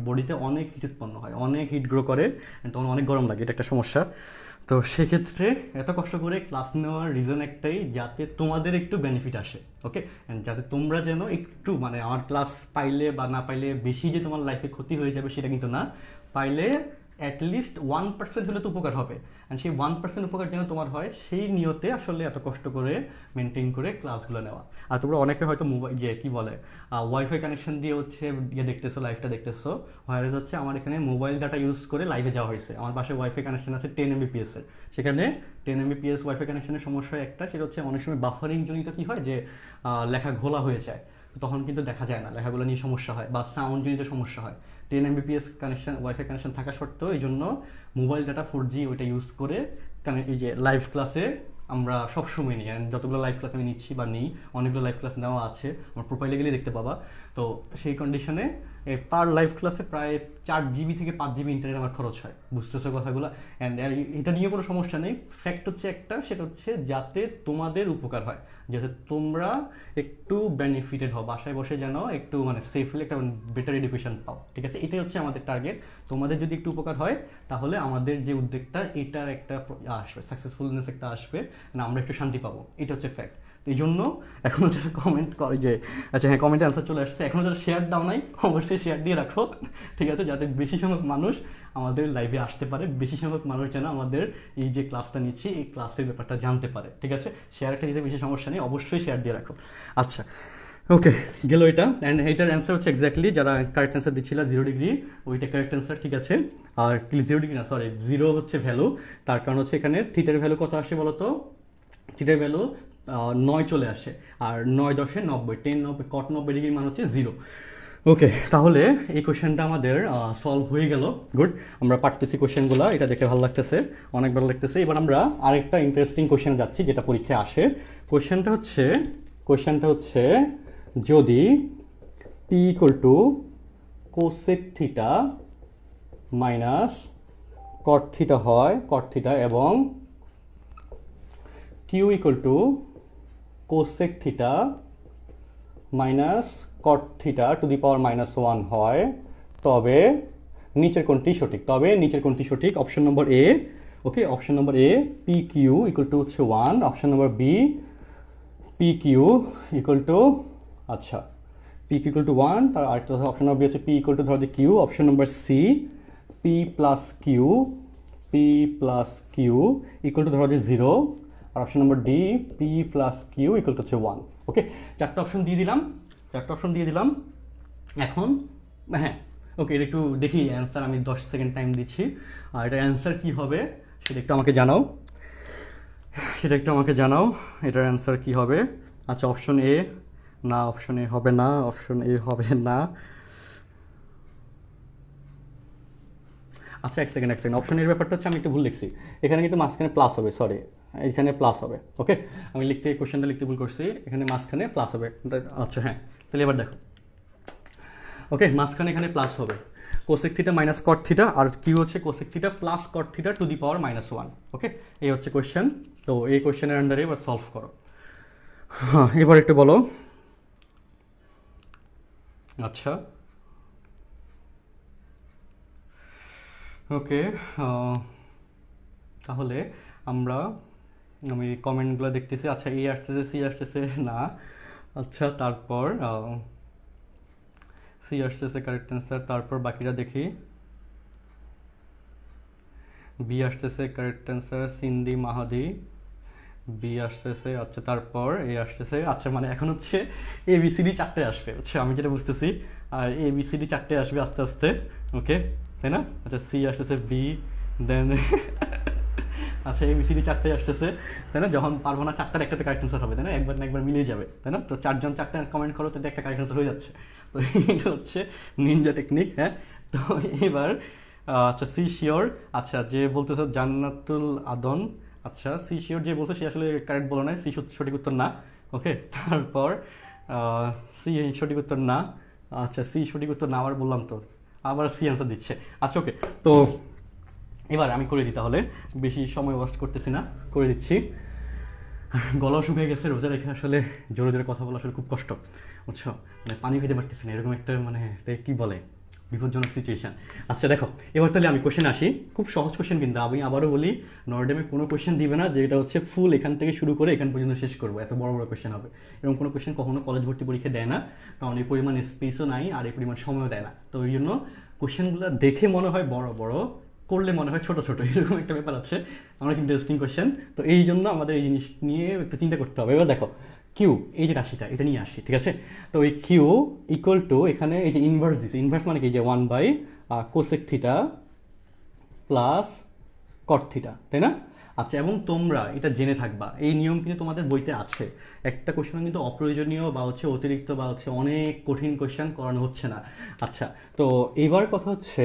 বডিতে অনেক হিট উৎপন্ন হয়, অনেক হিট গ্রো করে তখন অনেক গরম লাগে, এটা একটা সমস্যা। তো সেক্ষেত্রে এত কষ্ট করে ক্লাস নেওয়ার রিজন একটাই, যাতে তোমাদের একটু বেনিফিট আসে ওকে অ্যান্ড যাতে তোমরা যেন একটু মানে আমার ক্লাস পাইলে বা না পাইলে বেশি যে তোমার লাইফে ক্ষতি হয়ে যাবে সেটা কিন্তু না, পাইলে অ্যাটলিস্ট ওয়ান পার্সেন্ট হলে তো উপকার হবে। অ্যান্ড সেই ওয়ান পার্সেন্ট উপকার যেন তোমার হয়, সেই নিয়তে আসলে এত কষ্ট করে মেনটেন করে ক্লাসগুলো নেওয়া। আর তোমরা অনেকে হয়তো মোবাইল যে কি বলে ওয়াইফাই কানেকশন দিয়ে হচ্ছে ইয়ে দেখতেছো লাইভটা দেখতেছো। হয়তো হচ্ছে আমার এখানে মোবাইল ডাটা ইউজ করে লাইভে যাওয়া হয়েছে। আমার পাশে ওয়াইফাই কানেকশন আছে টেন এমবিপিএস এর। সেখানে টেন এমবিপিএস ওয়াইফাই কানেকশনের সমস্যা একটা, সেটা হচ্ছে অনেক সময় বাফারিং জনিত কী হয় যে লেখা ঘোলা হয়ে যায়। তখন কিন্তু দেখা যায় না, লেখাগুলো নিয়ে সমস্যা হয় বা সাউন্ড জনিত সমস্যা হয়। Ten Mbps connection wifi connection থাকা সত্ত্বেও এই জন্য মোবাইল ডাটা ফোর জি ওইটা ইউজ করে এই যে লাইভ ক্লাসে আমরা সবসময় নিই। যতগুলো লাইভ ক্লাস আমি নিচ্ছি বা নিই, অনেকগুলো লাইভ ক্লাস নেওয়া আছে, আমার প্রোফাইলে গেলে দেখতে পাবা। তো সেই কন্ডিশনে পার লাইভ ক্লাসে প্রায় চার জিবি থেকে পাঁচ জিবি ইন্টারনেট আমার খরচ হয়। বুঝতেছো কথাগুলো? অ্যান্ড এটা নিয়ে কোনো সমস্যা নেই। ফ্যাক্ট হচ্ছে একটা, সেটা হচ্ছে যাতে তোমাদের উপকার হয়। যাতে তোমরা একটু বেনিফিটেড হও, বাসায় বসে যেন একটু মানে সেফলি একটা বেটার এডুকেশন পাও। ঠিক আছে? এটাই হচ্ছে আমাদের টার্গেট তোমাদের যদি একটু উপকার হয়, তাহলে আমাদের যে উদ্যোগটা, এটার একটা আসবে। সাকসেসফুলনেস একটা আসবে। না, আমরা একটু শান্তি পাবো। এটা হচ্ছে ফ্যাক্ট এই জন্য এখনও যারা কমেন্ট করে যে আচ্ছা হ্যাঁ কমেন্টে আনসার চলে আসছে এখনও যারা শেয়ার দাও নাই, অবশ্যই শেয়ার দিয়ে রাখো। ঠিক আছে, যাতে বেশি সংখ্যক মানুষ আমাদের লাইভে আসতে পারে, বেশি সংখ্যক মানুষ যেন আমাদের এই যে ক্লাসটা নিচ্ছি, এই ক্লাসের ব্যাপারটা জানতে পারে। ঠিক আছে? শেয়ারটা দিতে বেশি সমস্যা নেই, অবশ্যই শেয়ার দিয়ে রাখো। আচ্ছা ওকে গেল এটা। অ্যান্ড এইটার অ্যান্সার হচ্ছে এক্স্যাক্টলি যারা কারেক্ট অ্যান্সার দিচ্ছিল জিরো ডিগ্রি ওইটা কারেক্ট অ্যান্সার ঠিক আছে? আর জিরো ডিগ্রি না সরি জিরো হচ্ছে ভ্যালু তার কারণ হচ্ছে এখানে থিটার ভ্যালু কত আসে বলতো? থিটার ভ্যালু নয় চলে আসে। আর নয় দশে নব্বই টেন নব্বই, কট নব্বই ডিগ্রি মান হচ্ছে জিরো ওকে তাহলে এই কোয়েশ্চেনটা আমাদের সলভ হয়ে গেল। গুড আমরা পারতেছি কোয়েশ্চেনগুলো এটা দেখে ভালো লাগতেছে, অনেক ভালো লাগতেছে। এবার আমরা আরেকটা ইন্টারেস্টিং কোয়েশ্চেন যাচ্ছি, যেটা পরীক্ষায় আসে। কোয়েশ্চেনটা হচ্ছে কোয়েশ্চেনটা হচ্ছে, যদি T equal to cosec theta minus cot theta হয় কট থিটা এবং Q equal to cosec theta minus cot theta to the power minus one হয়, তবে নিচের কোনটি সঠিক। তবে নিচের কোনটি সঠিক option number A okay option number A P Q equal to হচ্ছে one option number B P Q equal to আচ্ছা P Q equal to one তার আরেকটা অপশন নম্বর বি হচ্ছে পি ইকুয়াল টু ধরো যে Q option number C P plus Q P plus Q equal to ধরো যে zero R option number D P plus Q equal to হচ্ছে one okay চারটা option দিয়ে দিলাম। চারটা অপশন দিয়ে দিলাম। এখন হ্যাঁ ওকে এটা একটু দেখি অ্যান্সার আমি দশ সেকেন্ড টাইম দিচ্ছি। আর এটার অ্যান্সার কী হবে, সেটা একটু আমাকে জানাও। সেটা একটু আমাকে জানাও, এটার অ্যান্সার কী হবে। আচ্ছা অপশন এ না অপশন এ হবে না অপশন এ হবে না। আচ্ছা এক সেকেন্ড এক সেকেন্ড অপশনের ব্যাপারটা হচ্ছে আমি একটু ভুল লিখছি। এখানে কিন্তু মাঝখানে প্লাস হবে সরি এখানে প্লাস হবে ওকে আমি লিখতে কোশ্চেনটা লিখতে ভুল করছি। এখানে মাঝখানে প্লাস হবে। আচ্ছা হ্যাঁ। তাহলে এবার দেখো। ওকে মাঝখানে এখানে প্লাস হবে। Cosec theta minus cot theta আর কি হচ্ছে cosec theta plus cot theta to the power minus one okay এই হচ্ছে কোয়েশ্চেন তো এই কোয়েশ্চেনের আন্ডারে এবার সলভ করো। হ্যাঁ এবার একটু বলো। আচ্ছা। ওকে তাহলে আমরা, আমি কমেন্টগুলো দেখতেছি। আচ্ছা এ আসতেছে, সি আসতেছে, না। আচ্ছা তারপর সি আসতেছে কারেক্ট অ্যান্সার তারপর বাকিরা দেখি। বি আসতেছে correct answer Sindhi Mahadi. B আসতেছে আচ্ছা তারপর এ আসতেছে। আচ্ছা মানে এখন হচ্ছে এ বিসিডি চারটে আসবে। আচ্ছা আমি যেটা বুঝতেছি, আর এ বিসিডি চারটে আসবে আস্তে আস্তে। ওকে? তাই না? আচ্ছা সি আসতেছে বি দেন আচ্ছা এই বিসিডি চারটে আসতেছে, তাই না? যখন পারব না, চারটার একটাতে কারেক্ট অ্যান্সার হবে, তাই না? একবার না একবার মিলিয়ে যাবে, তাই না? তো চারজন চারটে কমেন্ট করো, তাতে একটা কারেক্ট হয়ে যাচ্ছে। তো এটা হচ্ছে নিনজা টেকনিক হ্যাঁ? তো এবার আচ্ছা সি শিওর আচ্ছা যে বলতেছে জান্নাতুল আদন আচ্ছা সি শিওর যে বলছে, সে আসলে কারেক্ট বলো নাই সি সঠিক উত্তর না, ওকে? তারপর সি সঠিক উত্তর না আচ্ছা সি সঠিক উত্তর না, আবার বললাম তো। আবার সি অ্যান্সার দিচ্ছে। আচ্ছা ওকে তো এবার আমি করে দিই তাহলে। বেশি সময় ওয়াস্ট করতেছি না, করে দিচ্ছি। গলা শুকিয়ে গেছে রোজা রেখে আসলে জোরে জোরে কথা বলা আসলে খুব কষ্ট। বুঝছ? মানে পানি খেতে পারতেছি না, এরকম একটা মানে কি বলে? বিপজ্জনক সিচুয়েশান আচ্ছা দেখো, এবার তাহলে আমি কোশ্চেন আসি। খুব সহজ কোশ্চেন কিন্তু, আমি আবারও বলি নর্ডেমে কোনো কোশ্চেন দিবে না যেটা হচ্ছে ফুল এখান থেকে শুরু করে এখান পর্যন্ত শেষ করব। এত বড় বড় কোশ্চেন হবে। এরকম কোনো কোশ্চেন কখনো কলেজ ভর্তি পরীক্ষা দেয় না, কারণ এই পরিমাণ স্পেসও নাই আর এই পরিমাণ সময়ও দেয় না। তো ওই জন্য কোশ্চেনগুলো দেখে মনে হয় বড় বড়, করলে মনে হয় ছোট ছোট, এরকম একটা ব্যাপার আছে। অনেক ইন্টারেস্টিং কোয়েশ্চেন তো এই জন্য আমাদের এই জিনিস নিয়ে একটু চিন্তা করতে হবে। এবার দেখো কিউ এই যে রাশিটা, এটা নিয়ে আসি ঠিক আছে? তো এই কিউ ইকুয়াল টু এখানে এই যে ইনভার্স দিছে ইনভার্স মানে কি? যে one by cosec theta plus cot theta তাই না? আচ্ছা এবং তোমরা এটা জেনে থাকবা, এই নিয়ম কিন্তু তোমাদের বইতে আছে। একটা কোশ্চেন কিন্তু অপ্রয়োজনীয় বা হচ্ছে অতিরিক্ত বা হচ্ছে অনেক কঠিন কোশ্চেন করানো হচ্ছে না। আচ্ছা তো এবার কথা হচ্ছে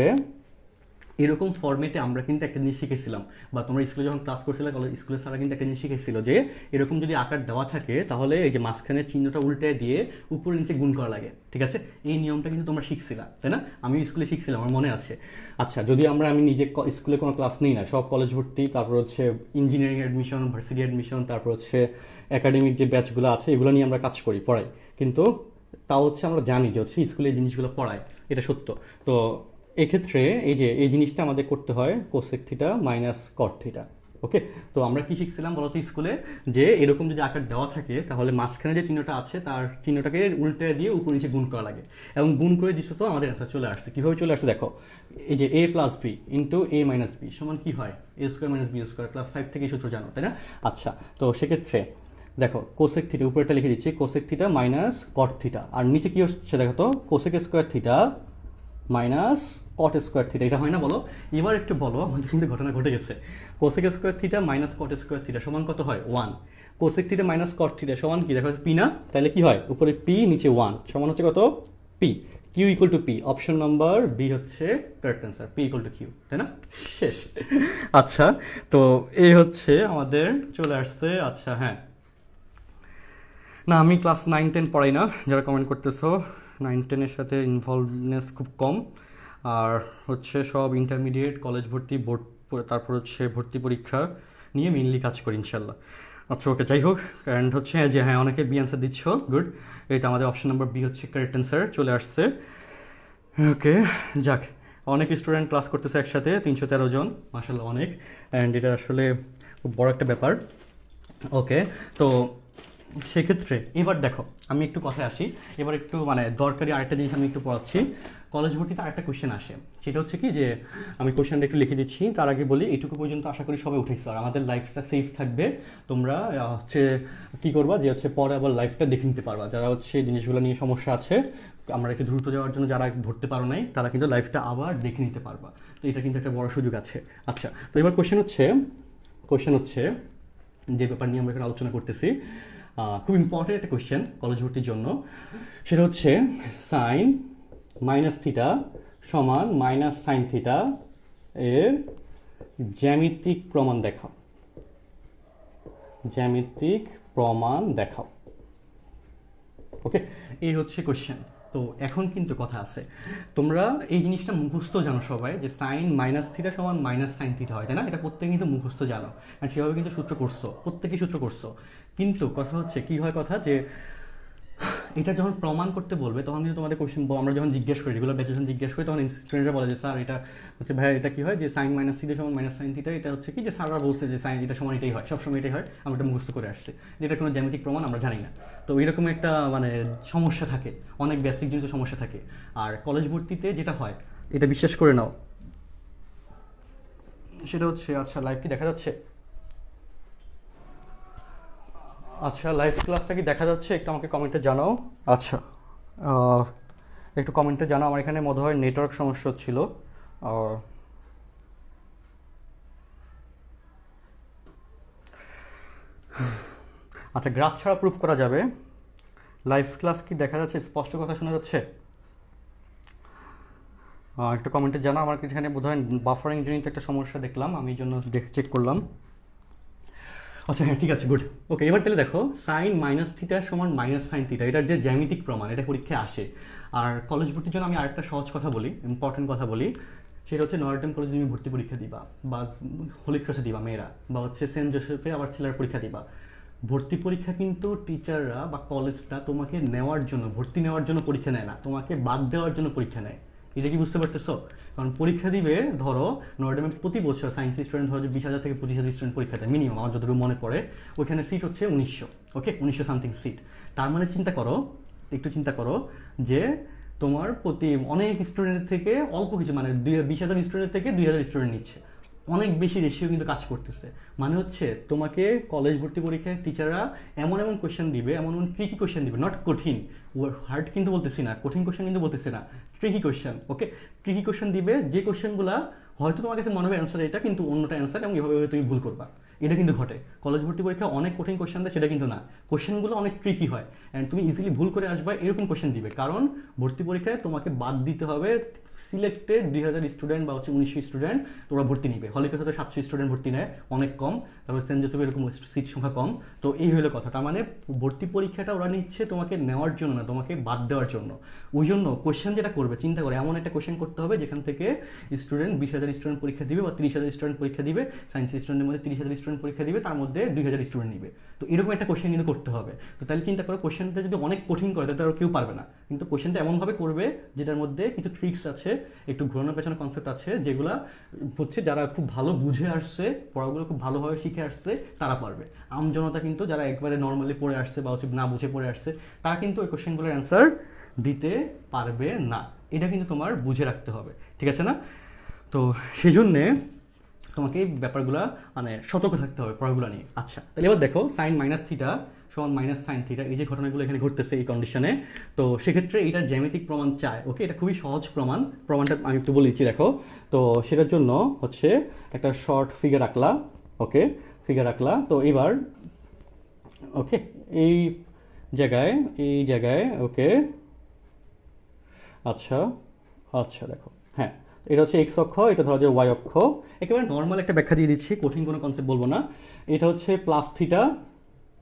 এরকম ফর্মেটে আমরা কিন্তু একটা জিনিস শিখেছিলাম। বা তোমরা স্কুলে যখন ক্লাস করছিলে কলেজ স্কুলের স্যারা কিন্তু একটা জিনিস শিখেছিল যে, এরকম যদি আকার দেওয়া থাকে, তাহলে এই যে মাঝখানের চিহ্নটা উল্টে দিয়ে উপর নিচে গুণ করা লাগে, ঠিক আছে? এই নিয়মটা কিন্তু তোমরা শিখছিলা, তাই না? আমি স্কুলে শিখছিলাম, আমার মনে আছে। আচ্ছা যদি আমরা, আমি নিজে স্কুলে কোনো ক্লাস নিই না, সব কলেজ ভর্তি, তারপর হচ্ছে ইঞ্জিনিয়ারিং অ্যাডমিশন ভার্সিটি অ্যাডমিশন তারপর হচ্ছে একাডেমিক যে ব্যাচগুলো আছে, এগুলো নিয়ে আমরা কাজ করি, পড়াই। কিন্তু তাও হচ্ছে আমরা জানি যে হচ্ছে স্কুলে এই জিনিসগুলো পড়ায়, এটা সত্য। তো এক্ষেত্রে এই যে, এই জিনিসটা আমাদের করতে হয় cosec theta minus cot theta okay তো আমরা কি শিখছিলাম বলতো স্কুলে? যে এরকম যদি আকার দেওয়া থাকে, তাহলে মাঝখানে যে চিহ্নটা আছে, তার চিহ্নটাকে উল্টে দিয়ে উপর নিচে গুণ করা লাগে। এবং গুণ করে দিচ্ছে তো আমাদের অ্যান্সার চলে আসছে। কীভাবে চলে আসছে দেখো, এই যে A plus B into A minus B সমান কি হয়? A square minus B square class five থেকে এই সূত্র জানো, তাই না? আচ্ছা তো সেক্ষেত্রে দেখো কোসেক থিটা উপরেটা লিখে দিচ্ছি cosec theta minus cot theta আর নিচে কি হচ্ছে দেখো তো? Cosec square theta minus cot square theta এটা হয় না বলো? এবার একটু বলো, আমাদের কিন্তু ঘটনা ঘটে গেছে। Cosec square theta minus cot square theta সমান কত হয়? One cosec theta minus cot theta সমান কি? দেখো পি না? তাহলে কি হয়? উপরে পি নিচে ওয়ান সমান হচ্ছে কত? P Q equal to P option number B হচ্ছে correct answer P equal to Q তাই না? শেষ। আচ্ছা তো এই হচ্ছে আমাদের, চলে আসছে আচ্ছা হ্যাঁ। না, আমি ক্লাস নাইন টেন পড়াই না, যারা কমেন্ট করতেছো। নাইন টেনের সাথে ইনভলভনেস খুব কম। আর হচ্ছে সব ইন্টারমিডিয়েট কলেজ ভর্তি বোর্ড তারপর হচ্ছে ভর্তি পরীক্ষা নিয়ে মেইনলি কাজ করি ইনশাল্লাহ আচ্ছা ওকে যাই হোক অ্যান্ড হচ্ছে যে হ্যাঁ অনেকে বি অ্যান্সার দিচ্ছ গুড এইটা আমাদের অপশন নাম্বার বি হচ্ছে কারেক্ট অ্যান্সার চলে আসছে। ওকে যাক, অনেক স্টুডেন্ট ক্লাস করতেছে একসাথে, তিনশো তেরো জন মাসাল্লাহ অনেক। অ্যান্ড এটা আসলে খুব বড় একটা ব্যাপার। ওকে তো সেক্ষেত্রে, এবার দেখো, আমি একটু কথায় আসি। এবার একটু মানে দরকারি আরেকটা জিনিস আমি একটু পড়াচ্ছি। কলেজ ভর্তিতে আরেকটা কোয়েশ্চেন আসে। সেটা হচ্ছে কি যে, আমি কোয়েশ্চেনটা একটু লিখে দিচ্ছি। তার আগে বলি, এইটুকু পর্যন্ত আশা করি সবাই উঠেছে আর আমাদের লাইফটা সেফ থাকবে। তোমরা হচ্ছে, কি করবা যে, হচ্ছে, পরে আবার লাইফটা দেখে নিতে পারবা। যারা হচ্ছে জিনিসগুলো নিয়ে সমস্যা আছে, আমরা একটু দ্রুত যাওয়ার জন্য যারা ধরতে পারো নাই, তারা কিন্তু লাইফটা আবার দেখে নিতে পারবা। তো এটা কিন্তু একটা বড় সুযোগ আছে। আচ্ছা তো এবার কোয়েশ্চেন হচ্ছে কোয়েশ্চেন হচ্ছে, যে ব্যাপার নিয়ে আমরা এখানে আলোচনা করতেছি খুব ইম্পর্টেন্ট একটা কোয়েশ্চেন কলেজ ভর্তির জন্য। সেটা হচ্ছে সাইন মাইনাস থিটা সমান মাইনাস সাইন থিটা এর জ্যামিতিক প্রমাণ দেখাও। জ্যামিতিক প্রমাণ দেখাও। ওকে এই হচ্ছে কোশ্চেন তো এখন কিন্তু কথা আছে। তোমরা এই জিনিসটা মুখস্থ জানো সবাই যে সাইন মাইনাস থিটা সমান মাইনাস সাইন থিটা হয়, তাই না? এটা প্রত্যেকে কিন্তু মুখস্থ জানো। আর সেভাবে কিন্তু সূত্র করছ। প্রত্যেকেই সূত্র করছ। কিন্তু কথা হচ্ছে, কি হয় কথা যে, এটা যখন প্রমাণ করতে বলবে, তখন কিন্তু তোমাদের কোশ্চেন আমরা যখন জিজ্ঞেস করি রেগুলার ব্যাচে যখন জিজ্ঞেস করি, তখন স্টুডেন্টরা বলে যে, স্যার, এটা হচ্ছে ভাই এটা কি হয় যে সাইন মাইনাস থিটা সমান মাইনাস সাইন থিটা এটা হচ্ছে কি যে, স্যাররা বলছে যে সাইন এটা সমান এটাই হয়, সবসময় এটাই হয়, আমরা এটা মুখস্থ করে আসছি। যেটা কোনো জ্যামিতিক প্রমাণ আমরা জানি না। তো এরকম একটা মানে সমস্যা থাকে, অনেক বেসিক জিনিস সমস্যা থাকে। আর কলেজ ভর্তিতে যেটা হয়, এটা বিশ্বাস করে নাও। সেটা হচ্ছে আচ্ছা লাইভ কি দেখা যাচ্ছে? আচ্ছা লাইভ ক্লাসটা কি দেখা যাচ্ছে? একটু আমাকে কমেন্টে জানাও। আচ্ছা একটু কমেন্টে জানাও আমার এখানে মনে হয় নেটওয়ার্ক সমস্যা হচ্ছিল। আচ্ছা গ্রাফ ছাড়া প্রুফ করা যাবে। লাইভ ক্লাস কি দেখা যাচ্ছে? স্পষ্ট কথা শোনা যাচ্ছে? একটু কমেন্টে জানাও আমার এখানে বোধ হয় বাফারিং জনিত একটা সমস্যা দেখলাম আমি এই জন্য দেখে চেক করলাম। আচ্ছা হ্যাঁ ঠিক আছে গুড ওকে এবার তাহলে দেখো সাইন মাইনাস থিটা সমান মাইনাস সাইন থিটা এটার যে জ্যামিতিক প্রমাণ, এটা পরীক্ষায় আসে। আর কলেজ ভর্তির জন্য আমি আরেকটা সহজ কথা বলি ইম্পর্টেন্ট কথা বলি, সেটা হচ্ছে নর্টন কলেজে তুমি ভর্তি পরীক্ষা দিবা, বা হোলি ক্রসে দিবা মেয়েরা, বা হচ্ছে সেন্ট জোসেফে আবার ছেলের পরীক্ষা দিবা। ভর্তি পরীক্ষা কিন্তু টিচাররা বা কলেজটা তোমাকে নেওয়ার জন্য, ভর্তি নেওয়ার জন্য পরীক্ষা নেয় না, তোমাকে বাদ দেওয়ার জন্য পরীক্ষা নেয়। এটা কি বুঝতে পারতেছো? কারণ পরীক্ষা দিবে, ধরো নয়ডামে প্রতি বছর সায়েন্স স্টুডেন্ট ধরো বিশ হাজার থেকে পঁচিশ হাজার স্টুডেন্ট পরীক্ষা দেয় মিনিমাম আমার যতটুকু মনে পড়ে, ওইখানে সিট হচ্ছে উনিশশো ওকে উনিশশো সামথিং সিট তার মানে চিন্তা করো, একটু চিন্তা করো যে তোমার প্রতি অনেক স্টুডেন্টের থেকে অল্প কিছু মানে দুই, বিশ হাজার স্টুডেন্ট থেকে দুই হাজার স্টুডেন্ট নিচ্ছে। অনেক বেশি রেশিও কিন্তু কাজ করতেছে। মানে হচ্ছে তোমাকে কলেজ ভর্তি পরীক্ষায় টিচাররা এমন এমন কোয়েশ্চেন দিবে, এমন এমন ট্রিকি কোয়েশ্চেন দিবে নট কঠিন। হার্ড কিন্তু বলতেছি না, কঠিন কোয়েশ্চেন কিন্তু বলতেছি না tricky question okay tricky question দিবে, যে কোয়েশ্চেনগুলো হয়তো তোমার কাছে মনে হবে অ্যান্সার এটা, কিন্তু অন্যটা অ্যান্সার এবং এভাবে তুমি ভুল করবা। এটা কিন্তু ঘটে। কলেজ ভর্তি পরীক্ষা অনেক কঠিন কোয়েশ্চেন দেয়, সেটা কিন্তু না। কোয়েশ্চেনগুলো অনেক ট্রিকি হয়। অ্যান্ড তুমি ইজিলি ভুল করে আসবা, এরকম কোয়েশ্চেন দিবে। কারণ ভর্তি পরীক্ষায় তোমাকে বাদ দিতে হবে সিলেক্টেড দুই হাজার স্টুডেন্ট বা হচ্ছে উনিশশো স্টুডেন্ট তোরা ভর্তি নিবে। হলে হয়তো সাতশো স্টুডেন্ট ভর্তি নেয়, অনেক কম। তারপর সেন্ট জোসেফ এরকম সিট সংখ্যা কম। তো এই হলো কথা। তার মানে ভর্তি পরীক্ষাটা ওরা নিচ্ছে তোমাকে নেওয়ার জন্য না, তোমাকে বাদ দেওয়ার জন্য। ওই জন্য কোয়েশ্চেন যেটা করবে, চিন্তা করে, এমন একটা কোয়েশ্চেন করতে হবে যেখান থেকে স্টুডেন্ট বিশ হাজার স্টুডেন্ট পরীক্ষা দিবে বা তিরিশ হাজার স্টুডেন্ট পরীক্ষা দিবে। সায়েন্স স্টুডেন্টের মধ্যে তিরিশ হাজার পরীক্ষা দিবে, তার মধ্যে দুই হাজার স্টুডেন্ট নিবে। তো এরকম একটা কোয়েশ্চেন কিন্তু করতে হবে। তো তাহলে চিন্তা করো কোয়েশ্চেনটা যদি অনেক কঠিন করে, তাহলে কেউ পারবে না। কিন্তু কোয়েশ্চেনটা এমনভাবে করবে, যেটার মধ্যে কিছু ট্রিক্স আছে, একটু ঘোরানো পেছানো কনসেপ্ট আছে, যেগুলো হচ্ছে যারা খুব ভালো বুঝে আসছে, পড়াগুলো খুব ভালোভাবে শিখে আসছে, তারা পারবে। আমজনতা কিন্তু যারা একবারে নর্মালি পড়ে আসছে বা হচ্ছে না বুঝে পড়ে আসছে, তারা কিন্তু ওই কোয়েশ্চেনগুলোর অ্যান্সার দিতে পারবে না। এটা কিন্তু তোমার বুঝে রাখতে হবে। ঠিক আছে না? তো সেই জন্যে তোমাকে এই ব্যাপারগুলো মানে সতর্ক থাকতে হবে পড়াগুলো নিয়ে। আচ্ছা তাহলে এবার দেখো সাইন মাইনাস থিটা সমান মাইনাস সাইন থিটা এই যে ঘটনাগুলো এখানে ঘটতেছে এই কন্ডিশনে তো সেক্ষেত্রে এইটার জ্যামিতিক প্রমাণ চায় ওকে এটা খুবই সহজ প্রমাণ, প্রমাণটা আমি একটু বলে দিচ্ছি দেখো। তো সেটার জন্য হচ্ছে একটা শর্ট ফিগার আঁকলা ওকে ফিগার আঁকলা, তো এবার ওকে এই জায়গায় এই জায়গায় ওকে আচ্ছা আচ্ছা দেখো। এটা হচ্ছে এক্স অক্ষ, এটা ধরো যে ওয়াই অক্ষ। একেবারে নর্মাল একটা ব্যাখ্যা দিয়ে দিচ্ছি, কঠিন কোনো কনসেপ্ট বলব না। এটা হচ্ছে প্লাস থিটা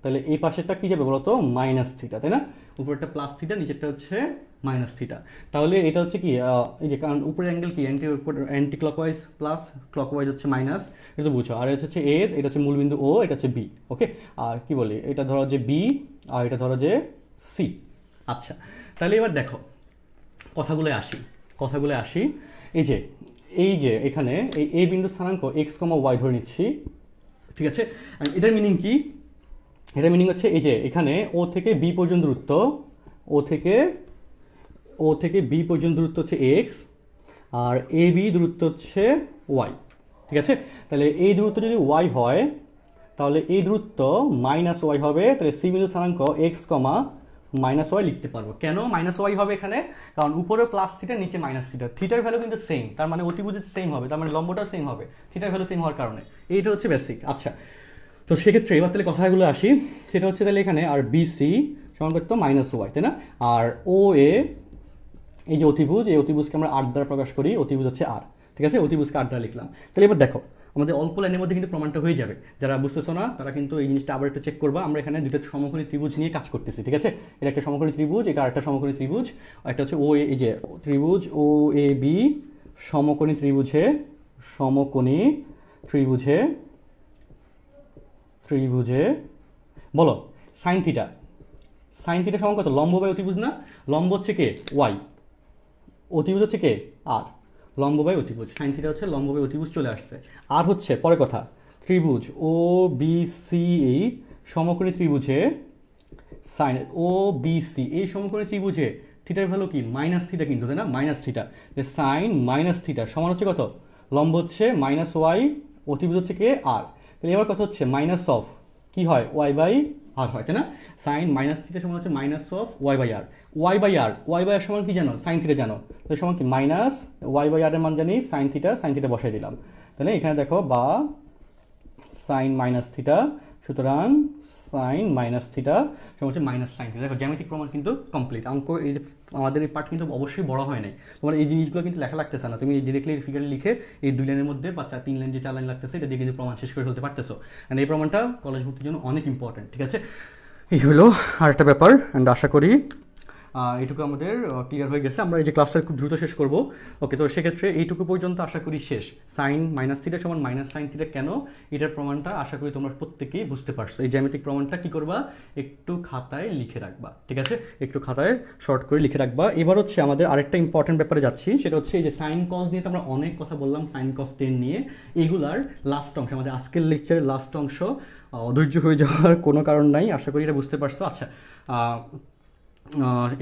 তাহলে এই পাশেরটা কী যাবে বলতো? মাইনাস থিটা তাই না? উপরেরটা প্লাস থিটা নিচেরটা হচ্ছে মাইনাস থিটা তাহলে এটা হচ্ছে কি এই যে, কারণ উপরের অ্যাঙ্গেল কি? Anti anti clockwise plus clockwise হচ্ছে মাইনাস এটা বুঝছ। আর এটা হচ্ছে এ এটা হচ্ছে মূলবিন্দু ও এটা হচ্ছে বি ওকে আর কি বলি, এটা ধরো যে বি আর এটা ধরো যে সি আচ্ছা তাহলে এবার দেখো, কথাগুলো আসি কথাগুলো আসি। এই যে এই যে এখানে এই এ বিন্দু স্থানাঙ্ক এক্স কমা ওয়াই ধরে নিচ্ছি। ঠিক আছে? এটার মিনিং কি? এটার মিনিং হচ্ছে এই যে, এখানে ও থেকে বি পর্যন্ত দূরত্ব ও থেকে ও থেকে বি পর্যন্ত দূরত্ব হচ্ছে এক্স আর এ বি দূরত্ব হচ্ছে ওয়াই ঠিক আছে? তাহলে এই দূরত্ব যদি ওয়াই হয়, তাহলে এই দূরত্ব মাইনাস ওয়াই হবে। তাহলে সি বিন্দু স্থানাঙ্ক এক্স কমা মাইনাস ওয়াই লিখতে পারব। কেন মাইনাস ওয়াই হবে এখানে? কারণ উপরে প্লাস থিটা নিচে মাইনাস থিটা থিটার ভ্যালু কিন্তু সেম তার মানে অতিভুজ সেম হবে, তার মানে লম্বটাও সেম হবে। থিটার ভ্যালু সেম হওয়ার কারণে। এইটা হচ্ছে বেসিক আচ্ছা তো সেক্ষেত্রে এবার তাহলে কথাগুলো আসি। সেটা হচ্ছে তাহলে এখানে আর বিসি সমান করতো মাইনাস ওয়াই তাই না? আর ও এ এই যে অতিভুজ, এই অতিভুজকে আমরা আট দ্বারা প্রকাশ করি, অতিভুজ হচ্ছে আর ঠিক আছে? অতিভুজকে আট দ্বারা লিখলাম। তাহলে এবার দেখো আমাদের অল্প লাইনের মধ্যে কিন্তু প্রমাণটা হয়ে যাবে। যারা বুঝতেছো না, তারা কিন্তু এই জিনিসটা আবার একটু চেক করবা। আমরা এখানে দুটো সমকোণী ত্রিভুজ নিয়ে কাজ করতেছি, ঠিক আছে? এটা একটা সমকোণী ত্রিভুজ, এটা আরেকটা সমকোণী ত্রিভুজ একটা হচ্ছে ও এই যে ত্রিভুজ ও এ বি সমকোণী ত্রিভুজে সমকোণী ত্রিভুজে ত্রিভুজে, বলো সাইন থিটা সাইন থিটা সমান কত? লম্ব বাই অতিভুজ না? লম্ব হচ্ছে কে? ওয়াই অতিভুজ হচ্ছে কে? আর লম্ব বাই অতিভুজ সাইন থিটা হচ্ছে লম্ব বাই অতিভুজ চলে আসছে। আর হচ্ছে পরে কথা, ত্রিভুজ ও বি সি এই সমকোণী ত্রিভুজে সাইন ও বি সি এই সমকোণী ত্রিভুজে থিটার ভ্যালু কি? মাইনাস থিটা কিন্তু, তাই না? Minus theta sine minus theta সমান হচ্ছে কত? লম্ব হচ্ছে মাইনাস ওয়াই অতিভুজ হচ্ছে কে? আর তাহলে এবার কথা হচ্ছে মাইনাস অফ কি হয়? ওয়াই বাই আর হয়, তাই না? সাইন মাইনাস থিটা সমান হচ্ছে minus of Y by R Y by R Y by R সমান কি জানো? সাইন থিটা জানো। তো সমান কি? মাইনাস ওয়াই বাই আর এর মান জানি সাইন থিটা সাইন থিটা বসাই দিলাম। তাহলে এখানে দেখো, বা সাইন মাইনাস থিটা সুতরাং সাইন মাইনাস থিটা সমান হচ্ছে মাইনাস সাইন থিটা দেখো জ্যামিতিক প্রমাণ কিন্তু কমপ্লিট অঙ্ক, এই আমাদের এই পার্ট কিন্তু অবশ্যই বড় হয় নাই। তোমার এই জিনিসগুলো কিন্তু লেখা লাগতেছে না। তুমি ডিরেক্টলি ফিগারে লিখে এই দুই লাইনের মধ্যে বা চার, তিন লাইন যে চার লাইন লাগতেছে, এটা দিয়ে কিন্তু প্রমাণ শেষ করে ফেলতে পারতেছো। অ্যান্ড এই প্রমাণটা কলেজ ভর্তির জন্য অনেক ইম্পর্টেন্ট ঠিক আছে? এই হলো আরেকটা ব্যাপার অ্যান্ড আশা করি এইটুকু আমাদের ক্লিয়ার হয়ে গেছে। আমরা এই যে ক্লাসটা খুব দ্রুত শেষ করব। ওকে তো সেক্ষেত্রে এইটুকু পর্যন্ত আশা করি শেষ। সাইন মাইনাস থিটা সমান মাইনাস সাইন থিটা কেন? এটার প্রমাণটা আশা করি তোমরা প্রত্যেকেই বুঝতে পারছ। এই জ্যামিতিক প্রমাণটা কি করবা? একটু খাতায় লিখে রাখবা, ঠিক আছে? একটু খাতায় শর্ট করে লিখে রাখবা। এবার হচ্ছে আমাদের আরেকটা ইম্পর্টেন্ট ব্যাপারে যাচ্ছি, সেটা হচ্ছে এই যে সাইন কস নিয়ে তো আমরা অনেক কথা বললাম সাইন কস টেন নিয়ে। এগুলার লাস্ট অংশ, আমাদের আজকের লেকচারের লাস্ট অংশ অধৈর্য হয়ে যাওয়ার কোনো কারণ নাই, আশা করি এটা বুঝতে পারছ। আচ্ছা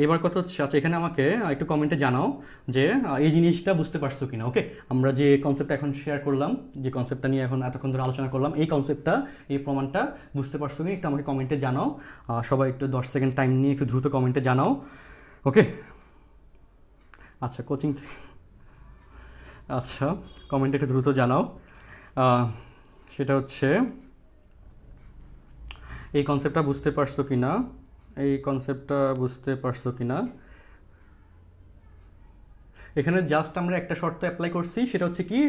এবার কথা হচ্ছে আচ্ছা এখানে আমাকে একটু কমেন্টে জানাও যে এই জিনিসটা বুঝতে পারছ কিনা ওকে আমরা যে কনসেপ্টটা এখন শেয়ার করলাম, যে কনসেপ্টটা নিয়ে এখন এতক্ষণ ধরে আলোচনা করলাম, এই কনসেপ্টটা এই প্রমাণটা বুঝতে পারছ কিনা, একটু আমাকে কমেন্টে জানাও। সবাই একটু দশ সেকেন্ড টাইম নিয়ে একটু দ্রুত কমেন্টে জানাও ওকে আচ্ছা কোচিং আচ্ছা কমেন্টে একটু দ্রুত জানাও। সেটা হচ্ছে, এই কনসেপ্টটা বুঝতে পারছ কি না এই কনসেপ্টটা বুঝতে পারছ কি না এখানে জাস্ট আমরা একটা শর্ত অ্যাপ্লাই করছি, সেটা হচ্ছে কি?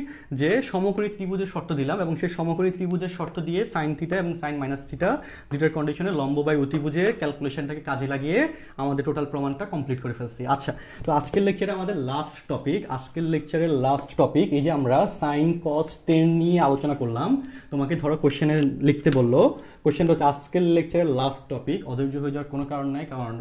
যে সমকোণী ত্রিভুজের শর্ত দিলাম এবং সেই সমকোণী ত্রিভুজের শর্ত দিয়ে সাইন থিটা এবং সাইন মাইনাস থিটা দুটার কন্ডিশনে লম্ব বাই অতিভুজের ক্যালকুলেশনটাকে কাজে লাগিয়ে আমাদের টোটাল প্রমাণটা কমপ্লিট করে ফেলছি। আচ্ছা তো আজকের লেকচারে আমাদের লাস্ট টপিক আজকের লেকচারের লাস্ট টপিক এই যে আমরা সাইন কস টেন নিয়ে আলোচনা করলাম, তোমাকে ধরো কোশ্চেনে লিখতে বলল। কোশ্চেনটা হচ্ছে আজকের লেকচারের লাস্ট টপিক অধৈর্য হয়ে যাওয়ার কোনো কারণ নাই, কারণ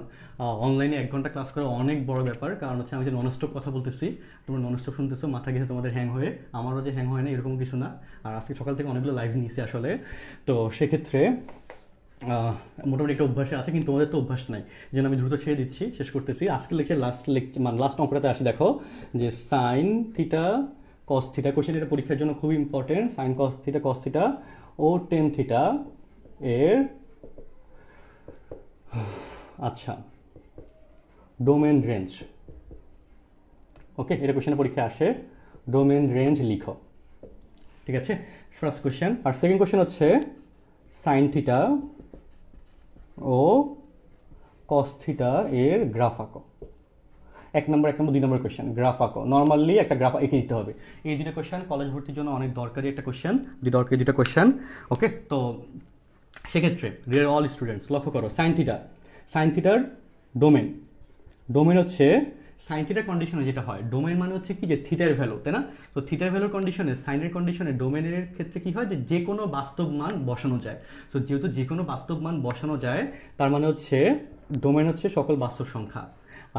অনলাইনে এক ঘণ্টা ক্লাস করা অনেক বড় ব্যাপার। কারণ হচ্ছে আমি যে ননস্টপ কথা বলতেছি, তোমরা ননস্টপ শুনতেছো, মাথা গেছে তোমাদের হ্যাং হয়ে, আমারও যে হ্যাং হয় না, এরকম কিছু না। আর আজকে সকাল থেকে অনেকগুলো লাইভ নিয়েছি আসলে। তো সেক্ষেত্রে মোটামুটি একটা অভ্যাসে আছে, কিন্তু তোমাদের তো অভ্যাস নাই। যেন আমি দ্রুত ছেড়ে দিচ্ছি, শেষ করতেছি। আজকে লেকচার লাস্ট লেকচার মানে লাস্ট অঙ্কটাতে আসি, দেখো। যে sine theta cos theta question এটা পরীক্ষার জন্য খুব important sine cos theta cos theta ও টেন থিটা এর আচ্ছা। ডোমেন রেঞ্জ ওকে এটা কোশ্চেনের পরীক্ষায় আসে। ডোমেন রেঞ্জ লিখো। ঠিক আছে? ফার্স্ট কোশ্চেন আর সেকেন্ড কোশ্চেন হচ্ছে সাইন থিটা ও কস থিটা এর গ্রাফ আঁকো এক নম্বর এক নম্বর দুই নম্বর কোশ্চেন গ্রাফ আঁকো নর্মালি একটা গ্রাফ এঁকে দিতে হবে। এই দুটো কোশ্চেন কলেজ ভর্তির জন্য অনেক দরকারি একটা কোশ্চেন দুই দরকারি দুটো কোশ্চেন ওকে তো সেক্ষেত্রে রিয়ার অল স্টুডেন্টস লক্ষ্য করো সাইন থিটা সাইন থিটার ডোমেন ডোমেন হচ্ছে সাইন থিটার কন্ডিশনে যেটা হয়। ডোমেন মানে হচ্ছে কি? যে থিটার ভ্যালু তাই না? তো থিটার ভ্যালুর কন্ডিশনে সাইনের কন্ডিশনে ডোমেনের ক্ষেত্রে কি হয়? যে যে কোনো বাস্তব মান বসানো যায়। তো যেহেতু যে কোনো বাস্তব মান বসানো যায়, তার মানে হচ্ছে ডোমেন হচ্ছে সকল বাস্তব সংখ্যা।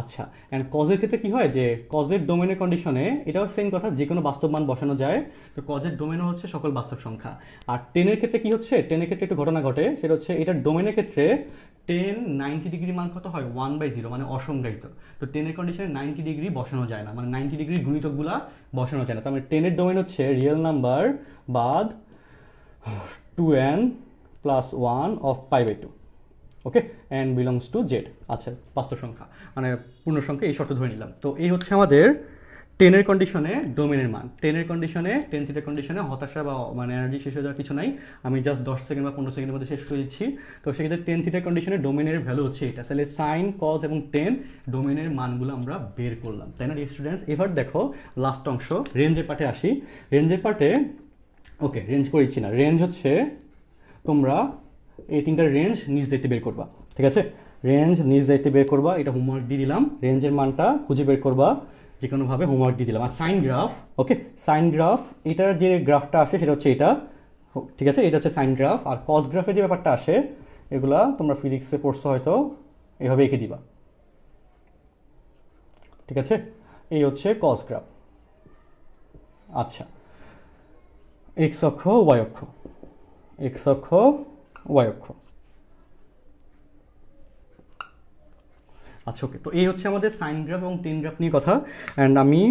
আচ্ছা অ্যান্ড কজের ক্ষেত্রে কি হয় যে কজের ডোমেনের কন্ডিশনে এটাও সেম কথা যে কোনো বাস্তব মান বসানো যায়। তো কজের ডোমেনও হচ্ছে সকল বাস্তব সংখ্যা। আর টেনের ক্ষেত্রে কি হচ্ছে? টেনের ক্ষেত্রে একটু ঘটনা ঘটে, সেটা হচ্ছে এটার ডোমেনের ক্ষেত্রে টেন নাইনটি ডিগ্রি মান কত হয়? ওয়ান বাই জিরো মানে অসংজ্ঞায়িত। তো টেনের কন্ডিশনে নাইনটি ডিগ্রি বসানো যায় না মানে নাইনটি ডিগ্রি গুণিতকগুলা বসানো যায় না। তার মানে টেনের ডোমেন হচ্ছে রিয়েল নাম্বার বাদ two N plus one of pi by two okay and belongs to Z আচ্ছা বাস্তব সংখ্যা। মানে পূর্ণ সংখ্যা এই শর্ত ধরে নিলাম। তো এই হচ্ছে আমাদের টেনের কন্ডিশনে ডোমেনের মান। টেনের কন্ডিশনে টেন থিটার কন্ডিশনে হতাশা বা মানে এনার্জি শেষ হয়ে যাওয়ার কিছু নাই। আমি জাস্ট দশ সেকেন্ড বা পনেরো সেকেন্ডের মধ্যে শেষ করে দিচ্ছি। তো সেক্ষেত্রে টেন থিটার কন্ডিশনে ডোমেনের ভ্যালু হচ্ছে এটা। তাহলে সাইন কজ এবং টেন ডোমেনের মানগুলো আমরা বের করলাম। তাই না স্টুডেন্টস এবার দেখো লাস্ট অংশ রেঞ্জের পার্টে আসি। রেঞ্জের পার্টে ওকে রেঞ্জ করেছি না। রেঞ্জ হচ্ছে তোমরা এই তিনটা রেঞ্জ নিজ দেখতে বের করবা। ঠিক আছে? রেঞ্জ নিজ দেখতে বের করবা, এটা হোমওয়ার্ক দিয়ে দিলাম। রেঞ্জের মানটা খুঁজে বের করবা, যে কোনোভাবে হোমওয়ার্ক দিয়ে দিলাম। আর sine graph okay sine graph এটার যে গ্রাফটা আসে, সেটা হচ্ছে এটা। ঠিক আছে? এটা হচ্ছে সাইন গ্রাফ আর কস গ্রাফের যে ব্যাপারটা আসে, এগুলা তোমরা ফিজিক্সে পড়ছো হয়তো, এভাবে এঁকে দিবা। ঠিক আছে? এই হচ্ছে কস গ্রাফ আচ্ছা। এক্স অক্ষ ওয়াই অক্ষ। এক্স অক্ষ ওয়াই অক্ষ। আচ্ছা ওকে তো এই হচ্ছে আমাদের সাইন গ্রাফ এবং টেন গ্রাফ নিয়ে কথা। অ্যান্ড আমি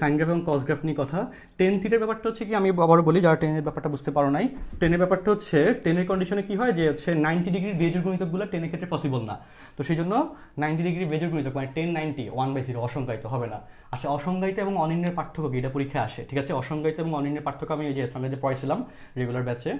সাইন গ্রাফ এবং কস গ্রাফ নিয়ে কথা। টেন থিটের ব্যাপারটা হচ্ছে কি, আমি আবারও বলি, যারা টেনের ব্যাপারটা বুঝতে পারো নাই, টেনের ব্যাপারটা হচ্ছে, টেনের কন্ডিশনে কি হয় যে হচ্ছে নাইনটি ডিগ্রি বেজের গণিতকগুলো টেনের ক্ষেত্রে পসিবল না। তো সেই জন্য নাইনটি ডিগ্রি বেজের গণিতক মানে tan ninety one by zero অসংজ্ঞায়িত, হবে না। আচ্ছা অসংজ্ঞায়িত এবং অনিন্নের পার্থক্য কি? এটা পরীক্ষায় আসে, ঠিক আছে? অসংজ্ঞায়িত এবং অনিন্নের পার্থক্য আমি এই যে সামনে যে পড়াইছিলাম রেগুলার ব্যাচে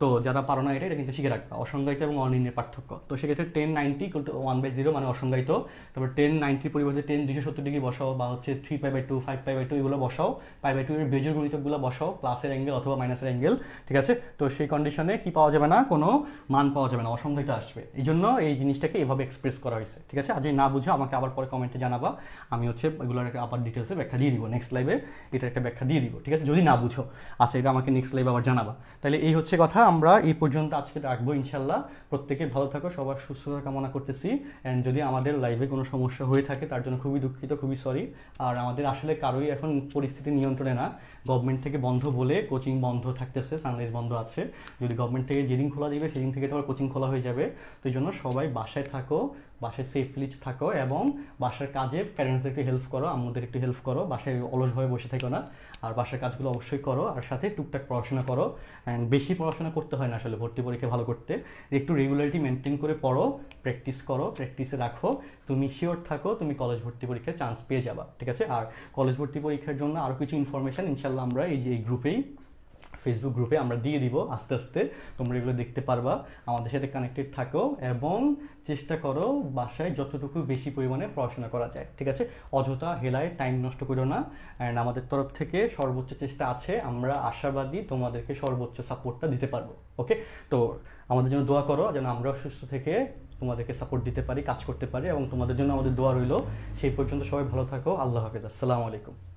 তো যারা পারো না এটা এটা কিন্তু শিখে রাখবা। অসংজ্ঞায়িত এবং অনির্ণের পার্থক্য। তো সেক্ষেত্রে tan ninety one by zero মানে অসংজ্ঞায়িত। তারপর টেন নাইনটির পরিবর্তে টেন দুশো সত্তর ডিগ্রি বসাও, বা হচ্ছে three pi by two five pi by two এগুলো বসাও। পাই বাই টু এর বেজর গণিতকগুলো বসাও প্লাসের অ্যাঙ্গেল অথবা মাইনাসের অ্যাঙ্গেল ঠিক আছে? তো সেই কন্ডিশনে কি পাওয়া যাবে না? কোনো মান পাওয়া যাবে না, অসংজ্ঞায়িত আসবে। এই জন্য এই জিনিসটাকে এভাবে এক্সপ্রেস করা হয়েছে, ঠিক আছে? আর যদি না বুঝো, আমাকে আবার পরে কমেন্টে জানাবা। আমি হচ্ছে এগুলোর একটা আবার ডিটেলসে ব্যাখ্যা দিয়ে দিব নেক্সট লাইভে এটার একটা ব্যাখ্যা দিয়ে দিব, ঠিক আছে? যদি না বুঝো আচ্ছা এটা আমাকে নেক্সট লাইভে আবার জানাবা। তাহলে এই হচ্ছে কথা। আমরা এই পর্যন্ত আজকে রাখব ইনশাল্লাহ। প্রত্যেকে ভালো থাকো, সবার সুস্থতা কামনা করতেছি। অ্যান্ড যদি আমাদের লাইফে কোনো সমস্যা হয়ে থাকে, তার জন্য খুবই দুঃখিত, খুবই সরি আর আমাদের আসলে কারোই এখন পরিস্থিতি নিয়ন্ত্রণে না। গভর্নমেন্ট থেকে বন্ধ বলে কোচিং বন্ধ থাকতেছে সানরাইজ বন্ধ আছে। যদি গভর্নমেন্ট থেকে যেদিন খোলা দিবে, সেদিন থেকে তোমার কোচিং খোলা হয়ে যাবে। তো জন্য সবাই বাসায় থাকো বাসায় সেফলি থাকো এবং বাসার কাজে প্যারেন্টসদেরকে হেল্প করো আমাদের একটু হেল্প করো, বাসায় অলসভাবে বসে থেকো না। আর বাসার কাজগুলো অবশ্যই করো, আর সাথে টুকটাক পড়াশোনা করো। অ্যান্ড বেশি পড়াশোনা করতে হয় না আসলে, ভর্তি পরীক্ষা ভালো করতে। একটু রেগুলারিটি মেনটেন করে পড়ো প্র্যাকটিস করো প্র্যাকটিসে রাখো। তুমি শিওর থাকো, তুমি কলেজ ভর্তি পরীক্ষায় চান্স পেয়ে যাবা, ঠিক আছে? আর কলেজ ভর্তি পরীক্ষার জন্য আরও কিছু ইনফরমেশান ইনশাল্লাহ আমরা এই যে, এই গ্রুপেই ফেসবুক গ্রুপে আমরা দিয়ে দিব আস্তে আস্তে। তোমরা এগুলো দেখতে পারবা। আমাদের সাথে কানেক্টেড থাকো এবং চেষ্টা করো বাসায় যতটুকু বেশি পরিমাণে পড়াশোনা করা যায়, ঠিক আছে? অযথা হেলায় টাইম নষ্ট করো না। অ্যান্ড আমাদের তরফ থেকে সর্বোচ্চ চেষ্টা আছে, আমরা আশাবাদী তোমাদেরকে সর্বোচ্চ সাপোর্টটা দিতে পারব ওকে তো আমাদের জন্য দোয়া করো যেন আমরা সুস্থ থেকে তোমাদেরকে সাপোর্ট দিতে পারি, কাজ করতে পারি, এবং তোমাদের জন্য আমাদের দোয়া রইল। সেই পর্যন্ত সবাই ভালো থাকো। আল্লাহ হাফেজ। আসসালামু আলাইকুম।